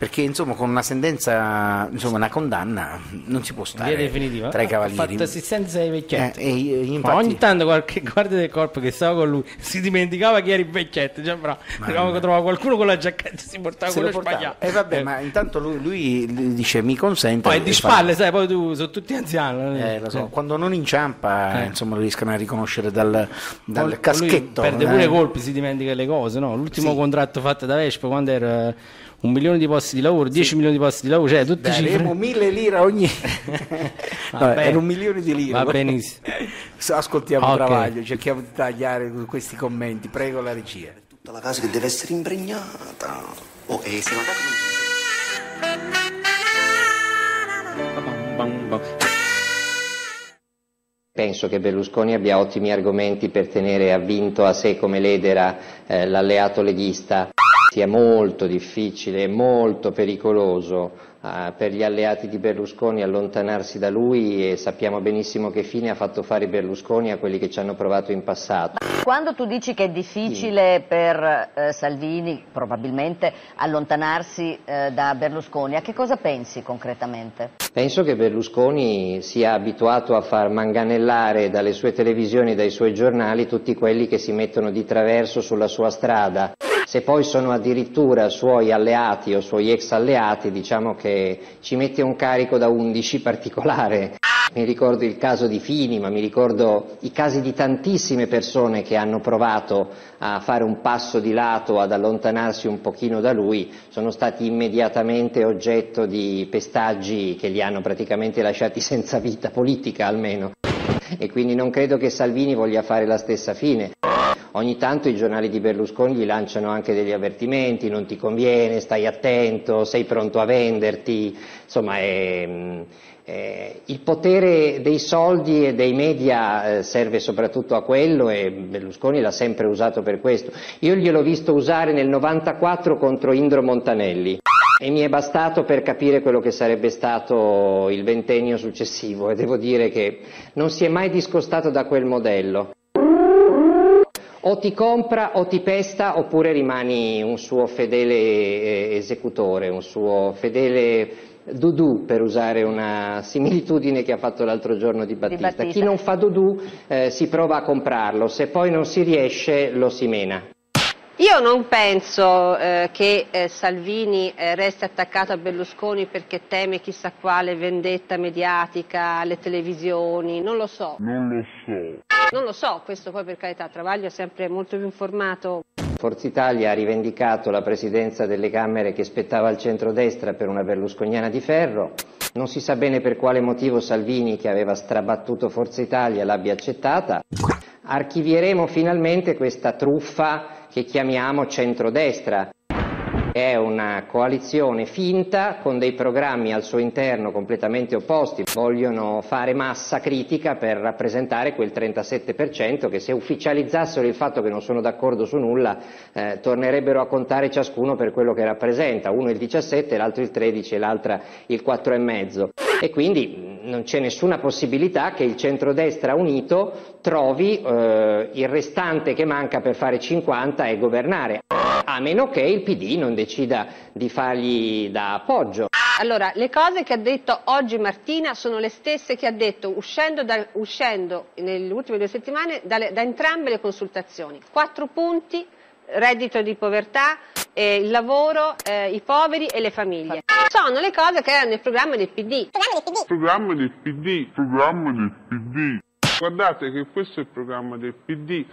Perché insomma con una sentenza, insomma una condanna non si può stare tra i Ha cavalieri. fatto assistenza ai vecchietti. Eh, e infatti- ogni tanto qualche guardia del corpo che stava con lui si dimenticava chi era il vecchietto. Cioè, bravo. Trovava qualcuno con la giacchetta e si portava se quello sbagliato. E vabbè, Eh, ma intanto lui, lui dice mi consente. Poi è di spalle, sai, poi tu sono tutti anziani. Eh, lo so, quando non inciampa, Eh. insomma, lo riescono a riconoscere dal, dal Poi caschetto. perde eh. pure colpi, si dimentica le cose. No? L'ultimo Sì. contratto fatto da Vespa quando era un milione di posti di lavoro, 10 milioni di posti di lavoro, cioè tutti cifre. Daremo mille lire ogni. no, Vabbè. era un milione di lire. Va benissimo. Ascoltiamo Ok. Travaglio, cerchiamo di tagliare questi commenti. Prego la regia. Tutta la casa che deve essere impregnata. Oh, e se la casa Penso che Berlusconi abbia ottimi argomenti per tenere avvinto a sé come ledera eh, l'alleato leghista. Sia molto difficile e molto pericoloso eh, per gli alleati di Berlusconi allontanarsi da lui e sappiamo benissimo che fine ha fatto fare Berlusconi a quelli che ci hanno provato in passato. Quando tu dici che è difficile per eh, Salvini, probabilmente, allontanarsi eh, da Berlusconi, a che cosa pensi concretamente? Penso che Berlusconi sia abituato a far manganellare dalle sue televisioni e dai suoi giornali tutti quelli che si mettono di traverso sulla sua strada. Se poi sono addirittura suoi alleati o suoi ex alleati, diciamo che ci mette un carico da 11 particolare. Mi ricordo il caso di Fini, ma mi ricordo i casi di tantissime persone che hanno provato a fare un passo di lato, ad allontanarsi un pochino da lui, sono stati immediatamente oggetto di pestaggi che li hanno praticamente lasciati senza vita politica almeno. E quindi non credo che Salvini voglia fare la stessa fine. Ogni tanto i giornali di Berlusconi gli lanciano anche degli avvertimenti, non ti conviene, stai attento, sei pronto a venderti, insomma è, eh, il potere dei soldi e dei media eh, serve soprattutto a quello e Berlusconi l'ha sempre usato per questo. Io gliel'ho visto usare nel 94 contro Indro Montanelli e mi è bastato per capire quello che sarebbe stato il ventennio successivo e devo dire che non si è mai discostato da quel modello. O ti compra o ti pesta oppure rimani un suo fedele eh, esecutore, un suo fedele Dudu, per usare una similitudine che ha fatto l'altro giorno di Battista. Battista. Chi non fa Dudu eh, si prova a comprarlo, se poi non si riesce lo si mena. Io non penso eh, che eh, Salvini eh, resti attaccato a Berlusconi perché teme chissà quale vendetta mediatica alle televisioni, non lo so. Non lo so. Non lo so, questo poi per carità, Travaglio è sempre molto più informato. Forza Italia ha rivendicato la presidenza delle Camere che spettava al centrodestra per una berlusconiana di ferro. Non si sa bene per quale motivo Salvini, che aveva strabattuto Forza Italia, l'abbia accettata. Archivieremo finalmente questa truffa che chiamiamo centrodestra. È una coalizione finta con dei programmi al suo interno completamente opposti. Vogliono fare massa critica per rappresentare quel 37% che se ufficializzassero il fatto che non sono d'accordo su nulla eh, tornerebbero a contare ciascuno per quello che rappresenta, uno il 17, l'altro il 13 e l'altra il 4,5. E quindi non c'è nessuna possibilità che il centrodestra unito trovi eh, il restante che manca per fare 50 e governare, a meno che il PD non decida di fargli da appoggio. Allora, le cose che ha detto oggi Martina sono le stesse che ha detto uscendo, da, uscendo nelle ultime due settimane dalle, da entrambe le consultazioni. Quattro punti, reddito di povertà, eh, il lavoro, eh, i poveri e le famiglie. Sono le cose che erano nel programma del PD. Programma del PD. Programma del PD. Guardate che questo è il programma del PD.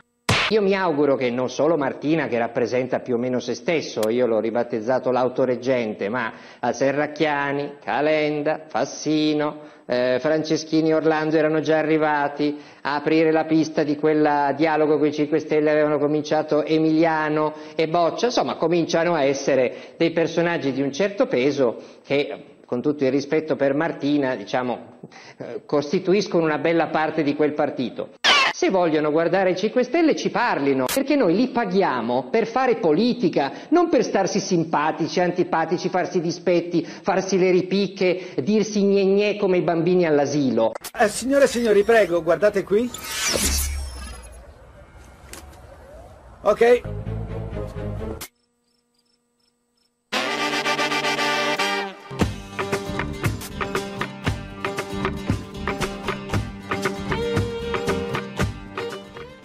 Io mi auguro che non solo Martina, che rappresenta più o meno se stesso, io l'ho ribattezzato l'autoreggente, ma a Serracchiani, Calenda, Fassino, eh, Franceschini e Orlando erano già arrivati a aprire la pista di quel dialogo con i 5 Stelle, avevano cominciato Emiliano e Boccia, insomma cominciano a essere dei personaggi di un certo peso che con tutto il rispetto per Martina, diciamo, eh, costituiscono una bella parte di quel partito. Se vogliono guardare i 5 Stelle ci parlino, perché noi li paghiamo per fare politica, non per starsi simpatici, antipatici, farsi dispetti, farsi le ripicche, dirsi gne gne come i bambini all'asilo. Eh, signore e signori, prego, guardate qui. Ok.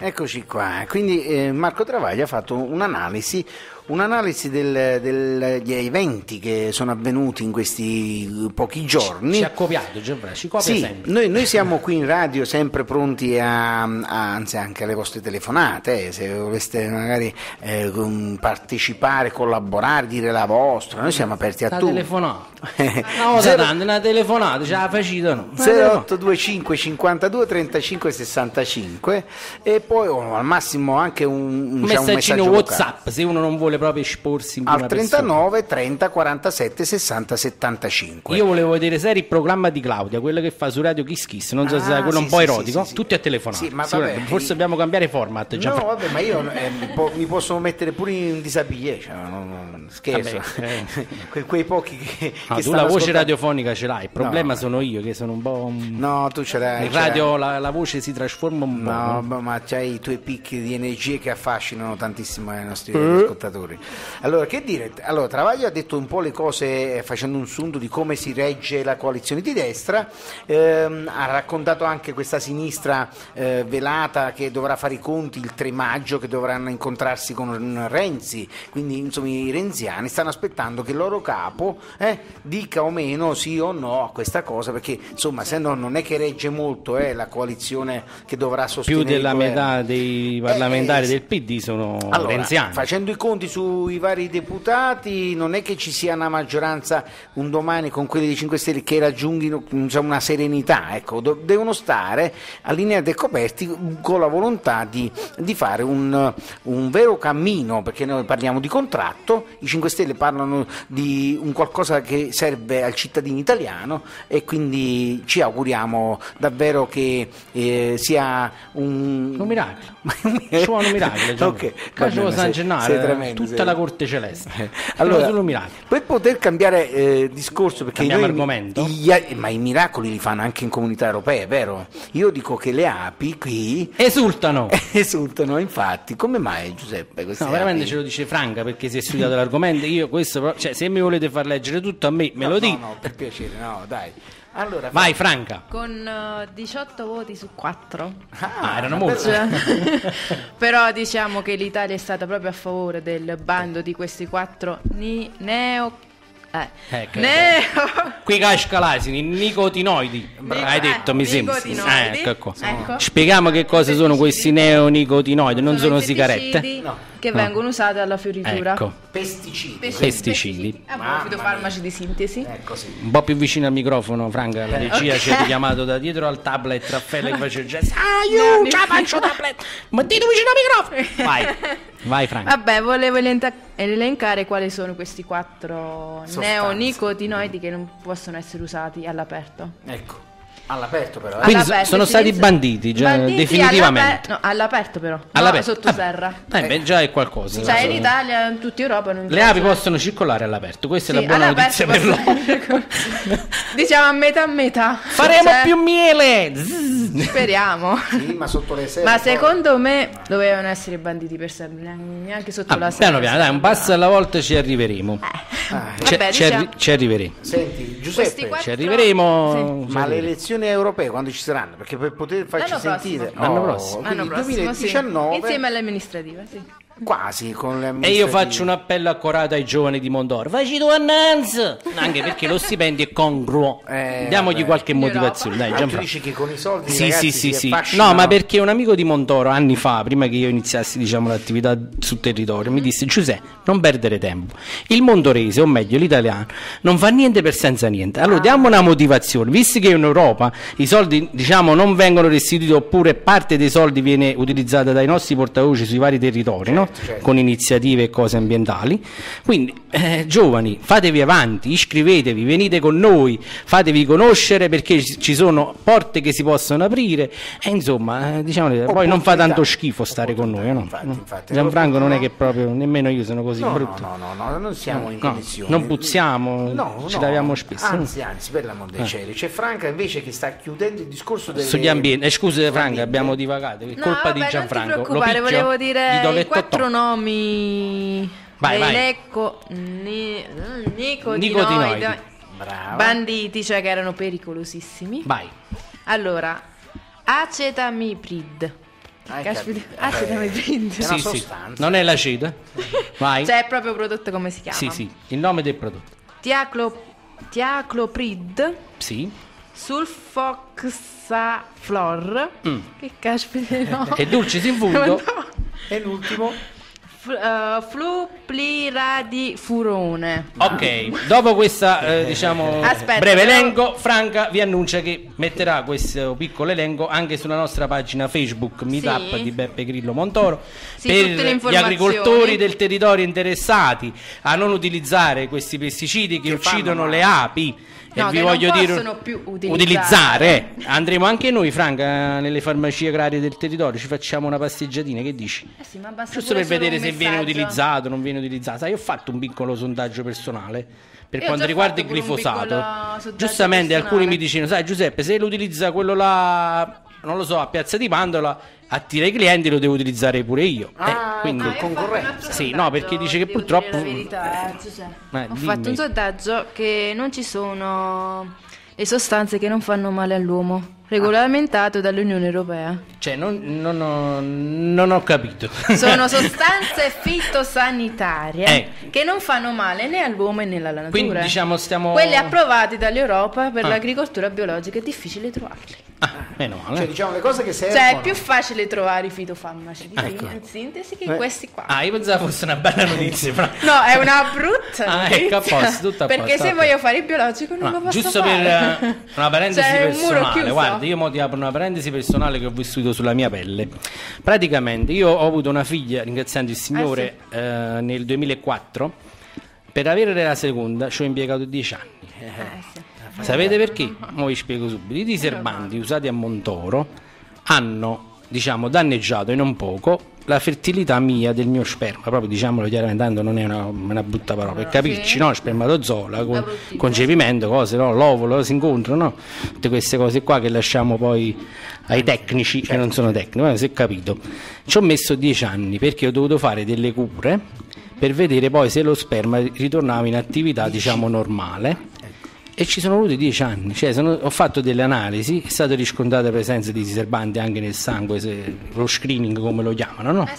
Eccoci qua, quindi eh, Marco Travaglia ha fatto un'analisi, un'analisi del- del- degli eventi che sono avvenuti in questi pochi giorni. Ci ha copiato Gianfranco, ci copia Sì, sempre. noi, noi siamo qui in radio sempre pronti a, a- anzi anche alle vostre telefonate, eh, se voleste magari eh, partecipare, collaborare, dire la vostra, noi siamo aperti a Sta tutto. telefonata. Una volta Zero- una telefonata, ce la facito no. 0825 52 35 65 e poi oh, al massimo anche un, Un un messaggino messaggio WhatsApp vocale. se uno non vuole proprio esporsi in al prima persona. 39 30 47 60 75 Io volevo vedere se era il programma di Claudia, quello che fa su Radio Kiss Kiss, non so se Ah, sai, quello sì, un po' sì, erotico, sì, tutti a telefonare. Forse dobbiamo cambiare format. No, Gianfranco. vabbè, ma io eh, mi, po- mi posso mettere pure in disabile, cioè, non, non- scherzo. Vabbè, Que- quei pochi che, No, che tu la voce ascoltando- radiofonica ce l'hai, il problema No. sono io che sono un po'... un- No, tu ce l'hai. In radio la, la voce si trasforma un po'. No, no? ma- ma c'hai i tuoi picchi di energie che affascinano tantissimo i nostri Eh. ascoltatori. Allora, che dire? Allora, Travaglio ha detto un po' le cose eh, facendo un sunto di come si regge la coalizione di destra, ehm, ha raccontato anche questa sinistra eh, velata che dovrà fare i conti il 3 maggio, che dovranno incontrarsi con Renzi, quindi insomma i renziani stanno aspettando che il loro capo eh, dica o meno sì o no a questa cosa, perché insomma se no non è che regge molto eh, la coalizione che dovrà sostenere Più della metà dei parlamentari Eh, del PD sono Allora, renziani. facendo i conti sui vari deputati, non è che ci sia una maggioranza un domani con quelli dei 5 Stelle che raggiunghino diciamo, una serenità, ecco, devono stare allineati e coperti con la volontà di, di fare un, un vero cammino, perché noi parliamo di contratto, i 5 Stelle parlano di un qualcosa che serve al cittadino italiano e quindi ci auguriamo davvero che eh, sia un, Un miracolo. Un miracolo. Gianfranco. Ok, va Caso San sei- Gennaro, sei tremendo, tutta la corte celeste. Allora, Allora, per poter cambiare eh, discorso, perché Cambiamo noi- argomento? a- ma i miracoli li fanno anche in comunità europee, vero? Io dico che le api qui esultano. esultano, infatti. Come mai, Giuseppe? No, veramente api? ce lo dice Franca perché si è studiato l'argomento. Io questo, però- cioè, se mi volete far leggere tutto a me, me No, lo no, dite. no, per piacere, no, dai. Allora, Vai Franca. Con eh, 18 voti su 4. Ah, erano molti. Però diciamo che l'Italia è stata proprio a favore del bando di questi quattro ni- neo... Eh, Ecco. neo... Qui casca l'asino, i nicotinoidi. Hai detto, mi sembra. Eh, ecco qua. Ecco. Spieghiamo che cosa sono questi neonicotinoidi, non sono sigarette. Pesticidi che No. vengono usati alla fioritura. Ecco. Pesticidi. Pesticidi. A proposito farmaci di sintesi. Ecco sì. Un po' più vicino al microfono, Franca, la Eh, regia ok. ci ha richiamato da dietro al tablet Raffaele che faceva il gesto. Aiuto, ce la faccio tablet! Mettete vicino al microfono! Vai, vai Franca. Vabbè, volevo elencare quali sono questi quattro Sostanze. neonicotinoidi che non possono essere usati all'aperto. Ecco. All'aperto però. eh. Quindi All'aperto, sono stati inizia- banditi già Banditi definitivamente. all'aper- no, all'aperto però, All'aperto. no, sotto serra. Eh beh, già è qualcosa. Cioè in. Italia, in tutta Europa non Le api possono- possono circolare all'aperto, questa è Sì, la buona notizia per loro. Diciamo a metà a metà. Faremo Cioè, più miele! Zzz. Speriamo. Sì, ma sotto le serre. Ma poi- secondo me dovevano essere banditi per sempre, neanche- sotto Ah, la serra. piano piano, dai, un passo alla volta ci arriveremo. Ci- Vabbè, ci, diciamo- arri- ci arriveremo. Senti, Questi Giuseppe, quattro- Ci arriveremo. Sì. ma le arriveremo. Elezioni europee quando ci saranno? Perché per poter farci L'anno sentire prossimo. L'anno Oh, prossimo. quindi L'anno prossimo, sì. 2019 Insieme alle amministrative, sì. Quasi con le E io faccio un appello accorato ai giovani di Mondoro. Facci tu annanza! Anche perché lo stipendio è congruo. Eh, Diamogli vabbè. qualche motivazione, dai, Ah, tu Gianfranco. dici che con i soldi Sì, ragazzi sì, sì, si sì. No, ma perché un amico di Montoro anni fa, prima che io iniziassi diciamo, l'attività sul territorio, mi disse Giuseppe, non perdere tempo. Il mondorese, o meglio l'italiano, non fa niente per senza niente. Allora diamo una motivazione, visto che in Europa i soldi diciamo, non vengono restituiti oppure parte dei soldi viene utilizzata dai nostri portavoce sui vari territori, no? Certo. con iniziative e cose ambientali. Quindi, eh, giovani, fatevi avanti, iscrivetevi, venite con noi, fatevi conoscere perché ci sono porte che si possono aprire e insomma, eh, diciamo, poi non fa tanto schifo stare con noi, eh, no? Infatti, infatti. Gianfranco non è che proprio, nemmeno io sono così No, brutto. no, no, no, non siamo in No, condizioni. non puzziamo, No, ci no, laviamo spesso. Anzi, anzi, per l'amor del Eh. cielo. C'è Franca invece che sta chiudendo il discorso delle... Sugli ambienti, eh, scusa Franca, abbiamo divagato, è No, colpa vabbè, di non ti Gianfranco. Lo preoccupare, volevo Gli dire do le i quattro totò. nomi Vai, vai. necco, ni, nicotinoidi, Nicotinoidi. Brava. banditi, cioè che erano pericolosissimi. Vai. Allora, acetamiprid. Caspita, acetamiprid. È una Sì, sì. Non è l'aceta? Vai. Cioè è proprio prodotto come si chiama? Sì, sì, il nome del prodotto. Tiaclo, tiacloprid, Sì. sulfoxaflor. Mm. Che caspita di nome. È dolce in fungo. E l'ultimo? F- uh, flupliradifurone. Ok, dopo questa eh, diciamo Aspetta, breve però- elenco, Franca vi annuncia che metterà questo piccolo elenco anche sulla nostra pagina Facebook Meetup Sì. di Beppe Grillo Montoro Sì, tutte le per gli informazioni. agricoltori del territorio interessati a non utilizzare questi pesticidi che, Che fanno uccidono male. le api. No, e vi voglio dire utilizzare. utilizzare. Andremo anche noi, Franca, nelle farmacie agrarie del territorio, ci facciamo una passeggiatina, che dici? Eh sì, Giusto per vedere se viene utilizzato o non viene utilizzato. Sai, ho fatto un piccolo sondaggio personale per Io quanto riguarda il glifosato. Giustamente personale. alcuni mi dicevano, sai Giuseppe, se lo utilizza quello là, non lo so, a Piazza di Pandola, attira i clienti, lo devo utilizzare pure io. Ah, Eh, quindi, Ah, altro Sì, no, perché dice che purtroppo- verità, eh. Eh, ho fatto un sondaggio che non ci sono le sostanze che non fanno male all'uomo, regolamentato dall'Unione Europea. Cioè, non, non ho, non ho capito. Sono sostanze fitosanitarie Eh. che non fanno male né all'uomo né alla natura. Quindi diciamo stiamo... Quelle approvate dall'Europa per Ah. l'agricoltura biologica è difficile trovarli. Ah, meno male. Cioè, diciamo le cose che servono. Cioè è più facile trovare i fitofarmaci di Ecco. in sintesi che Eh. questi qua. Ah, io pensavo fosse una bella notizia. però- No, è una brutta Ah, notizia. ecco, a posto, tutto a Perché posto, se voglio fare il biologico non No, lo posso giusto per fare. eh, una parentesi Cioè, è un muro personale, chiuso. Guarda, io mo ti apro una parentesi personale che ho vissuto sulla mia pelle. Praticamente io ho avuto una figlia, ringraziando il Signore, Ah, eh, nel 2004. Per avere la seconda ci ho impiegato 10 anni. Eh, sì. Sapete perché? Mo vi spiego subito. I diserbanti usati a Montoro hanno, diciamo, danneggiato e non poco la fertilità mia del mio sperma, proprio diciamolo chiaramente, tanto non è una, una brutta parola, per capirci, sì. no? Spermatozoola, con, concepimento, cose, no? L'ovulo si incontrano, no? Tutte queste cose qua che lasciamo poi ai tecnici che non sono tecnici, ma si è capito. Ci ho messo dieci anni perché ho dovuto fare delle cure per vedere poi se lo sperma ritornava in attività, diciamo, normale. E ci sono voluti dieci anni, cioè sono- ho fatto delle analisi, è stata riscontrata presenza di diserbanti anche nel sangue, se- lo screening come lo chiamano, no? Eh,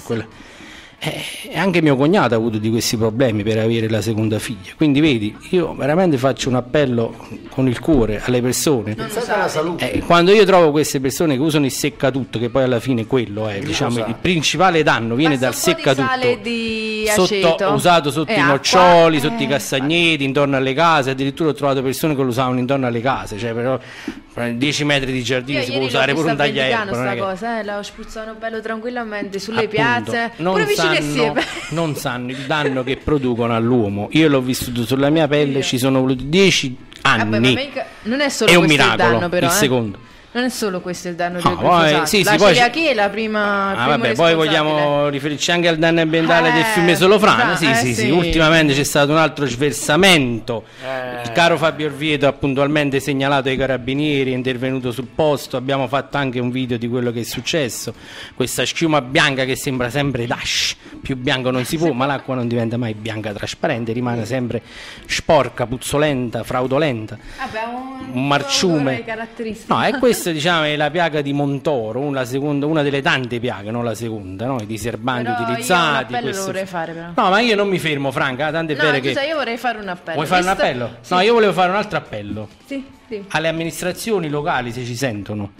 e anche mio cognato ha avuto di questi problemi per avere la seconda figlia. Quindi vedi, io veramente faccio un appello con il cuore alle persone. Pensate alla salute. Eh, quando io trovo queste persone che usano il seccatutto, che poi alla fine quello è diciamo, il principale danno, viene dal seccatutto di sotto- usato sotto e i acqua. noccioli, Eh. sotto i castagneti, intorno alle case, addirittura ho trovato persone che lo usavano intorno alle case, cioè però eh, 10 metri di giardino Io si può usare pure un tagliaerba. Sta che- cosa, eh, la spruzzano bello tranquillamente sulle Appunto, piazze, non pure vicino sanno, non sanno il danno che producono all'uomo. Io l'ho vissuto sulla mia pelle, ci sono voluti 10 anni. Vabbè, mica- non è solo È un miracolo, il danno però, il eh. secondo. Non è solo questo il danno No, del poi- glifosato. sì, sì, la poi c'è- celiachia è la prima Ah, vabbè, poi vogliamo riferirci anche al danno ambientale del Eh, fiume Solofrana. Sì, eh, sì, sì, sì. Ultimamente c'è stato un altro sversamento. Eh. Il caro Fabio Orvieto ha puntualmente segnalato ai carabinieri, è intervenuto sul posto. Abbiamo fatto anche un video di quello che è successo. Questa schiuma bianca che sembra sempre dash. Più bianco non si può, ma l'acqua non diventa mai bianca trasparente, rimane sempre sporca, puzzolenta, fraudolenta. Vabbè, un, Un marciume. No, e questa diciamo è la piaga di Montoro, una, seconda- una delle tante piaghe, non la seconda, no? i diserbanti Però io un utilizzati. appello lo questo- vorrei fare però. No, ma io non mi fermo, Franca, tanto è No, vero che... io vorrei fare un appello. Vuoi fare un Visto- appello? Sì. No, io volevo fare un altro appello Sì, sì. alle amministrazioni locali, se ci sentono.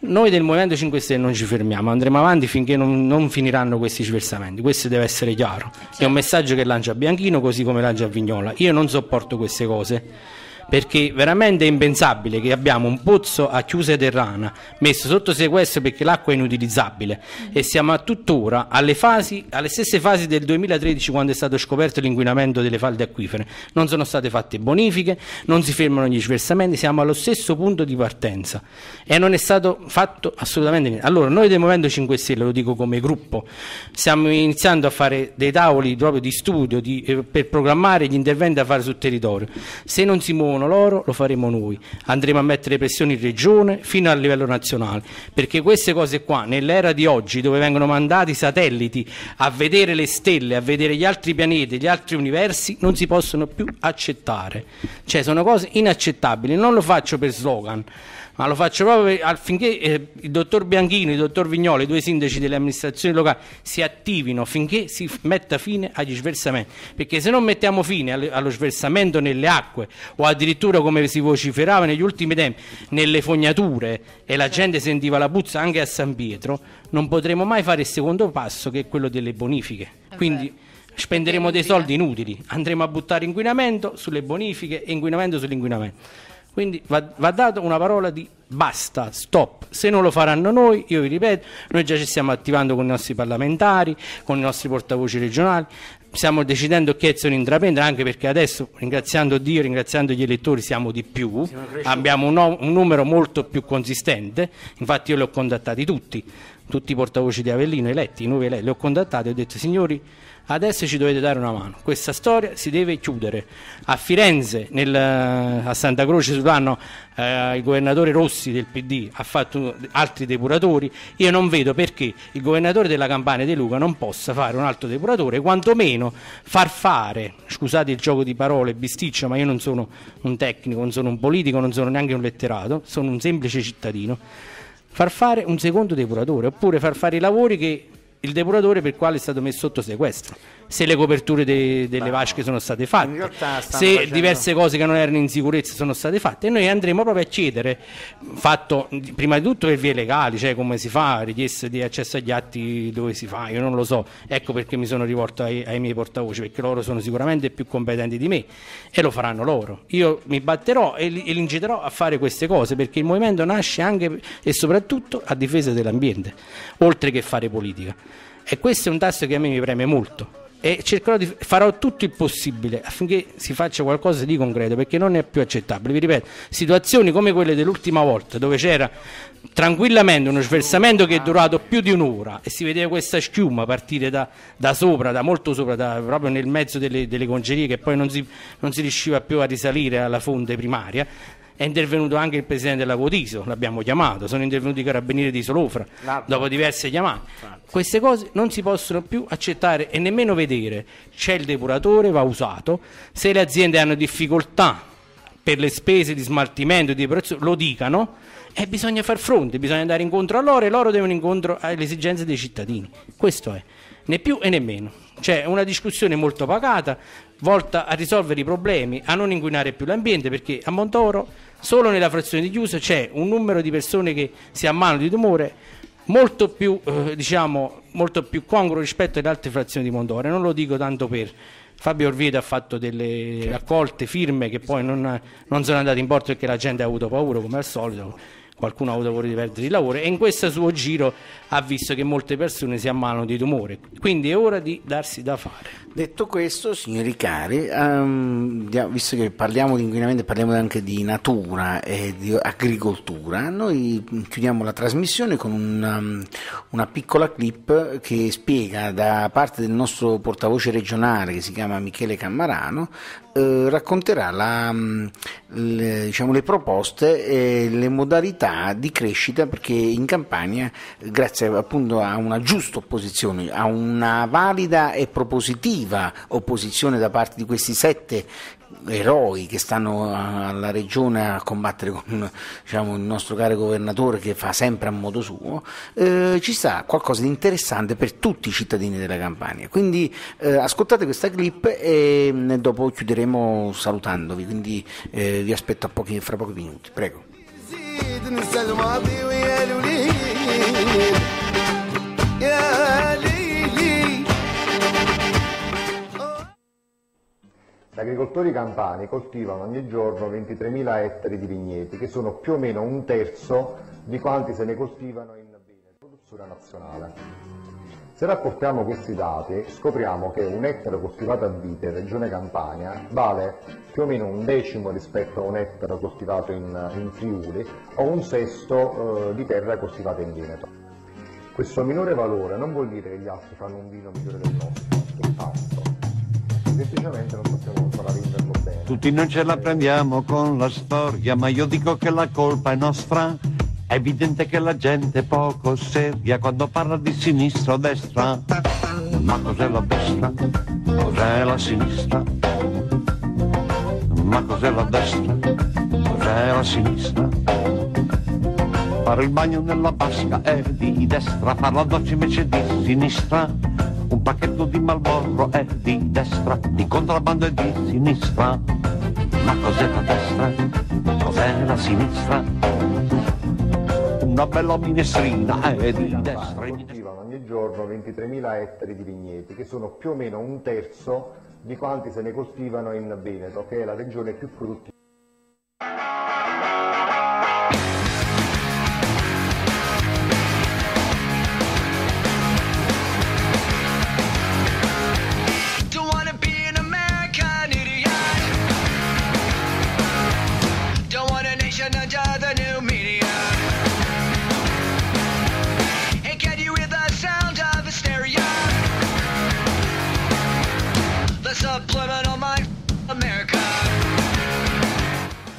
Noi del Movimento 5 Stelle non ci fermiamo, andremo avanti finché non, non finiranno questi sversamenti. Questo deve essere chiaro. È un messaggio che lancia Bianchino così come lancia Vignola. Io non sopporto queste cose. Perché veramente è impensabile che abbiamo un pozzo a chiusa terrana messo sotto sequestro perché l'acqua è inutilizzabile e siamo tuttora alle, fasi, alle stesse fasi del 2013 quando è stato scoperto l'inquinamento delle falde acquifere. Non sono state fatte bonifiche, non si fermano gli sversamenti, siamo allo stesso punto di partenza e non è stato fatto assolutamente niente. Allora, noi del Movimento 5 Stelle, lo dico come gruppo, stiamo iniziando a fare dei tavoli proprio di studio di- eh, per programmare gli interventi da fare sul territorio. Se non si muovono loro, lo faremo noi. Andremo a mettere pressioni in regione fino a livello nazionale, perché queste cose qua, nell'era di oggi, dove vengono mandati satelliti a vedere le stelle, a vedere gli altri pianeti, gli altri universi, non si possono più accettare. Cioè, sono cose inaccettabili. Non lo faccio per slogan ma lo faccio proprio affinché eh, il dottor Bianchino, il dottor Vignolo, i due sindaci delle amministrazioni locali si attivino affinché si metta fine agli sversamenti, perché se non mettiamo fine alle- allo sversamento nelle acque o addirittura come si vociferava negli ultimi tempi nelle fognature e la gente sentiva la puzza anche a San Pietro, non potremo mai fare il secondo passo che è quello delle bonifiche. Quindi spenderemo dei soldi inutili, andremo a buttare inquinamento sulle bonifiche e inquinamento sull'inquinamento. Quindi va, va dato una parola di basta, stop. Se non lo faranno noi, io vi ripeto, noi già ci stiamo attivando con i nostri parlamentari, con i nostri portavoci regionali, stiamo decidendo che azioni intraprendere, anche perché adesso, ringraziando Dio, ringraziando gli elettori, siamo di più, abbiamo un, un numero molto più consistente, infatti io li ho contattati tutti, tutti i portavoci di Avellino eletti, i nuovi eletti, li ho contattati e ho detto signori adesso ci dovete dare una mano, questa storia si deve chiudere. A Firenze, nel- a Santa Croce sull'anno, eh, il governatore Rossi del PD ha fatto altri depuratori, io non vedo perché il governatore della Campania De Luca non possa fare un altro depuratore, quantomeno far fare, scusate il gioco di parole, bisticcia, ma io non sono un tecnico, non sono un politico, non sono neanche un letterato, sono un semplice cittadino, far fare un secondo depuratore, oppure far fare i lavori che il depuratore per quale è stato messo sotto sequestro. Se le coperture de- delle vasche sono state fatte, se facendo- diverse cose che non erano in sicurezza sono state fatte, e noi andremo proprio a chiedere, fatto prima di tutto per vie legali, cioè come si fa, richiesta di accesso agli atti dove si fa, io non lo so, ecco perché mi sono rivolto ai, ai miei portavoci, perché loro sono sicuramente più competenti di me e lo faranno loro. Io mi batterò e li, e li inciterò a fare queste cose perché il movimento nasce anche e soprattutto a difesa dell'ambiente, oltre che fare politica. E questo è un tasto che a me mi preme molto e cercherò di farò tutto il possibile affinché si faccia qualcosa di concreto perché non è più accettabile. Vi ripeto, situazioni come quelle dell'ultima volta dove c'era tranquillamente uno sversamento che è durato più di un'ora e si vedeva questa schiuma partire da, da sopra, da molto sopra, da- proprio nel mezzo delle, delle congerie che poi non si, non si riusciva più a risalire alla fonte primaria. È intervenuto anche il presidente della Cotiso, l'abbiamo chiamato, sono intervenuti i carabinieri di Solofra dopo diverse chiamate. Queste cose non si possono più accettare e nemmeno vedere. C'è il depuratore, va usato. Se le aziende hanno difficoltà per le spese di smaltimento e di depurazione lo dicano, e bisogna far fronte, bisogna andare incontro a loro e loro devono incontro alle esigenze dei cittadini. Questo è, né più e né meno. C'è una discussione molto pacata, volta a risolvere i problemi, a non inquinare più l'ambiente, perché a Montoro solo nella frazione di Chiuso c'è un numero di persone che si ammalano di tumore molto più, eh, diciamo, molto più congruo rispetto alle altre frazioni di Montoro. Non lo dico tanto per Fabio Orvieto ha fatto delle raccolte firme che poi non, non sono andate in porto perché la gente ha avuto paura come al solito qualcuno ha avuto paura di perdere il lavoro e in questo suo giro ha visto che molte persone si ammalano di tumore. Quindi è ora di darsi da fare. Detto questo, signori cari, ehm, dia- visto che parliamo di inquinamento parliamo anche di natura e di agricoltura, noi chiudiamo la trasmissione con un, um, una piccola clip che spiega da parte del nostro portavoce regionale che si chiama Michele Cammarano, eh, racconterà la, mm, le, diciamo, le proposte e le modalità di crescita perché in Campania, grazie appunto a una giusta opposizione, a una valida e propositiva opposizione da parte di questi sette eroi che stanno alla regione a combattere con diciamo, il nostro caro governatore che fa sempre a modo suo, eh, ci sta qualcosa di interessante per tutti i cittadini della Campania. Quindi eh, ascoltate questa clip e mh, dopo chiuderemo salutandovi, quindi eh, vi aspetto pochi, fra pochi minuti. Prego. Gli agricoltori campani coltivano ogni giorno 23.000 ettari di vigneti, che sono più o meno un terzo di quanti se ne coltivano in produzione nazionale. Se rapportiamo questi dati scopriamo che un ettaro coltivato a vite in regione Campania vale più o meno un decimo rispetto a un ettaro coltivato in, in Friuli o un sesto eh, di terra coltivata in Veneto. Questo minore valore non vuol dire che gli altri fanno un vino migliore del nostro, fatto. Semplicemente non possiamo ancora venderlo bene. Tutti non ce la prendiamo con la storia, ma io dico che la colpa è nostra. È evidente che la gente è poco seria quando parla di sinistra o destra. Ma cos'è la destra? Cos'è la sinistra? Ma cos'è la destra? Cos'è la sinistra? Fare il bagno nella vasca è di destra, fare la doccia invece di sinistra. Un pacchetto di Malboro è di destra, di contrabbando è di sinistra. Ma cos'è la destra? Cos'è la sinistra? Una bella minestrina è di destra. coltivano ogni giorno 23.000 ettari di vigneti, che sono più o meno un terzo di quanti se ne coltivano in Veneto, che è la regione più produttiva.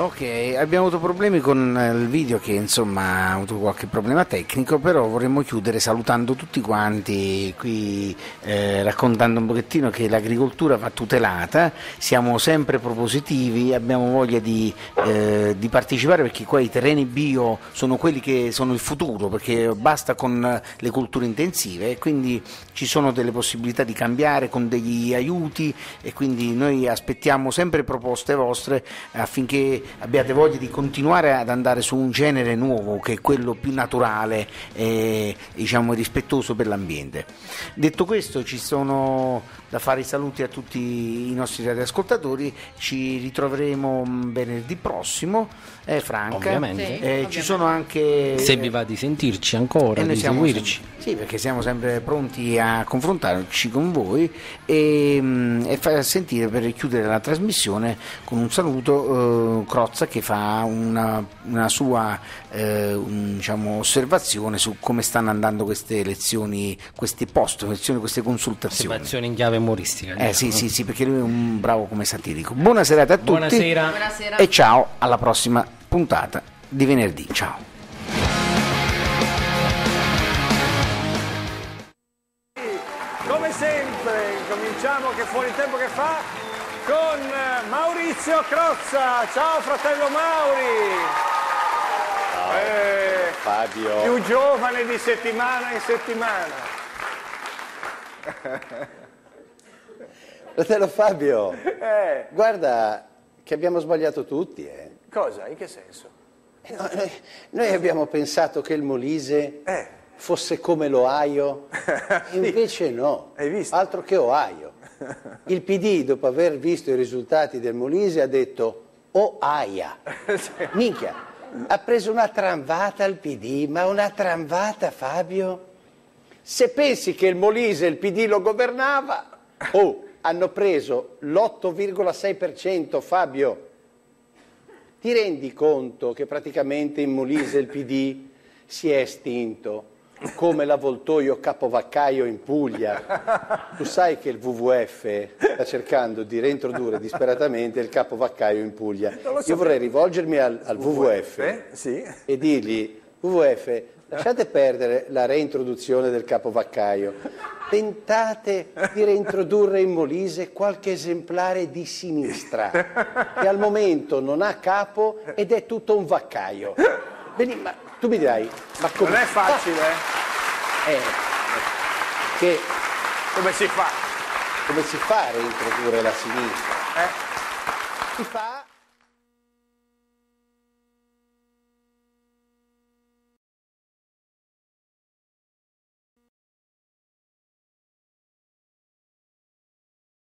Ok, abbiamo avuto problemi con eh, il video che insomma ha avuto qualche problema tecnico, però vorremmo chiudere salutando tutti quanti qui, eh, raccontando un pochettino che l'agricoltura va tutelata, siamo sempre propositivi, abbiamo voglia di, eh, di partecipare perché qua i terreni bio sono quelli che sono il futuro, perché basta con le culture intensive e quindi ci sono delle possibilità di cambiare con degli aiuti e quindi noi aspettiamo sempre proposte vostre affinché abbiate voglia di continuare ad andare su un genere nuovo che è quello più naturale e diciamo, rispettoso per l'ambiente. Detto questo ci sono da fare i saluti a tutti i nostri radioascoltatori, ci ritroveremo venerdì prossimo, eh, Franca, Ovviamente. Sì, Eh, ci ovviamente. sono anche... se vi va di sentirci ancora, E noi di seguirci sempre- sì, perché siamo sempre pronti a confrontarci con voi e, mm, e far sentire per chiudere la trasmissione con un saluto eh, Crozza che fa una, una sua eh, un, diciamo, osservazione su come stanno andando queste elezioni, questi post, elezioni, queste consultazioni. osservazioni in chiave umoristica. Eh diciamo. sì, sì, sì, perché lui è un bravo come satirico. Buona serata a tutti Buonasera. Buonasera. e ciao alla prossima puntata di venerdì. Ciao. Come sempre, cominciamo che fuori tempo che fa con Maurizio Crozza. Ciao fratello Mauri. Eh, Fabio. più giovane di settimana in settimana. Fratello Fabio, Eh, guarda che abbiamo sbagliato tutti. eh. Cosa? In che senso? Eh, no, noi, noi abbiamo pensato che il Molise Eh. fosse come l'Ohio, invece no, altro che Ohio. Il PD, dopo aver visto i risultati del Molise, ha detto Oaia. Minchia, ha preso una tramvata al PD, ma una tramvata, Fabio? Se pensi che il Molise il PD lo governava, oh, hanno preso l'8,6%, Fabio. Ti rendi conto che praticamente in Molise il PD si è estinto, come l'avvoltoio capovaccaio in Puglia? Tu sai che il WWF sta cercando di reintrodurre disperatamente il capovaccaio in Puglia. Io vorrei rivolgermi al, al WWF Eh, sì. e dirgli, WWF, lasciate perdere la reintroduzione del capovaccaio. Tentate di reintrodurre in Molise qualche esemplare di sinistra, che al momento non ha capo ed è tutto un vaccaio. Vedi, ma tu mi dirai, ma come Non è fa- facile, eh? Eh, che Come si fa? come si fa a reintrodurre la sinistra? Eh? Si fa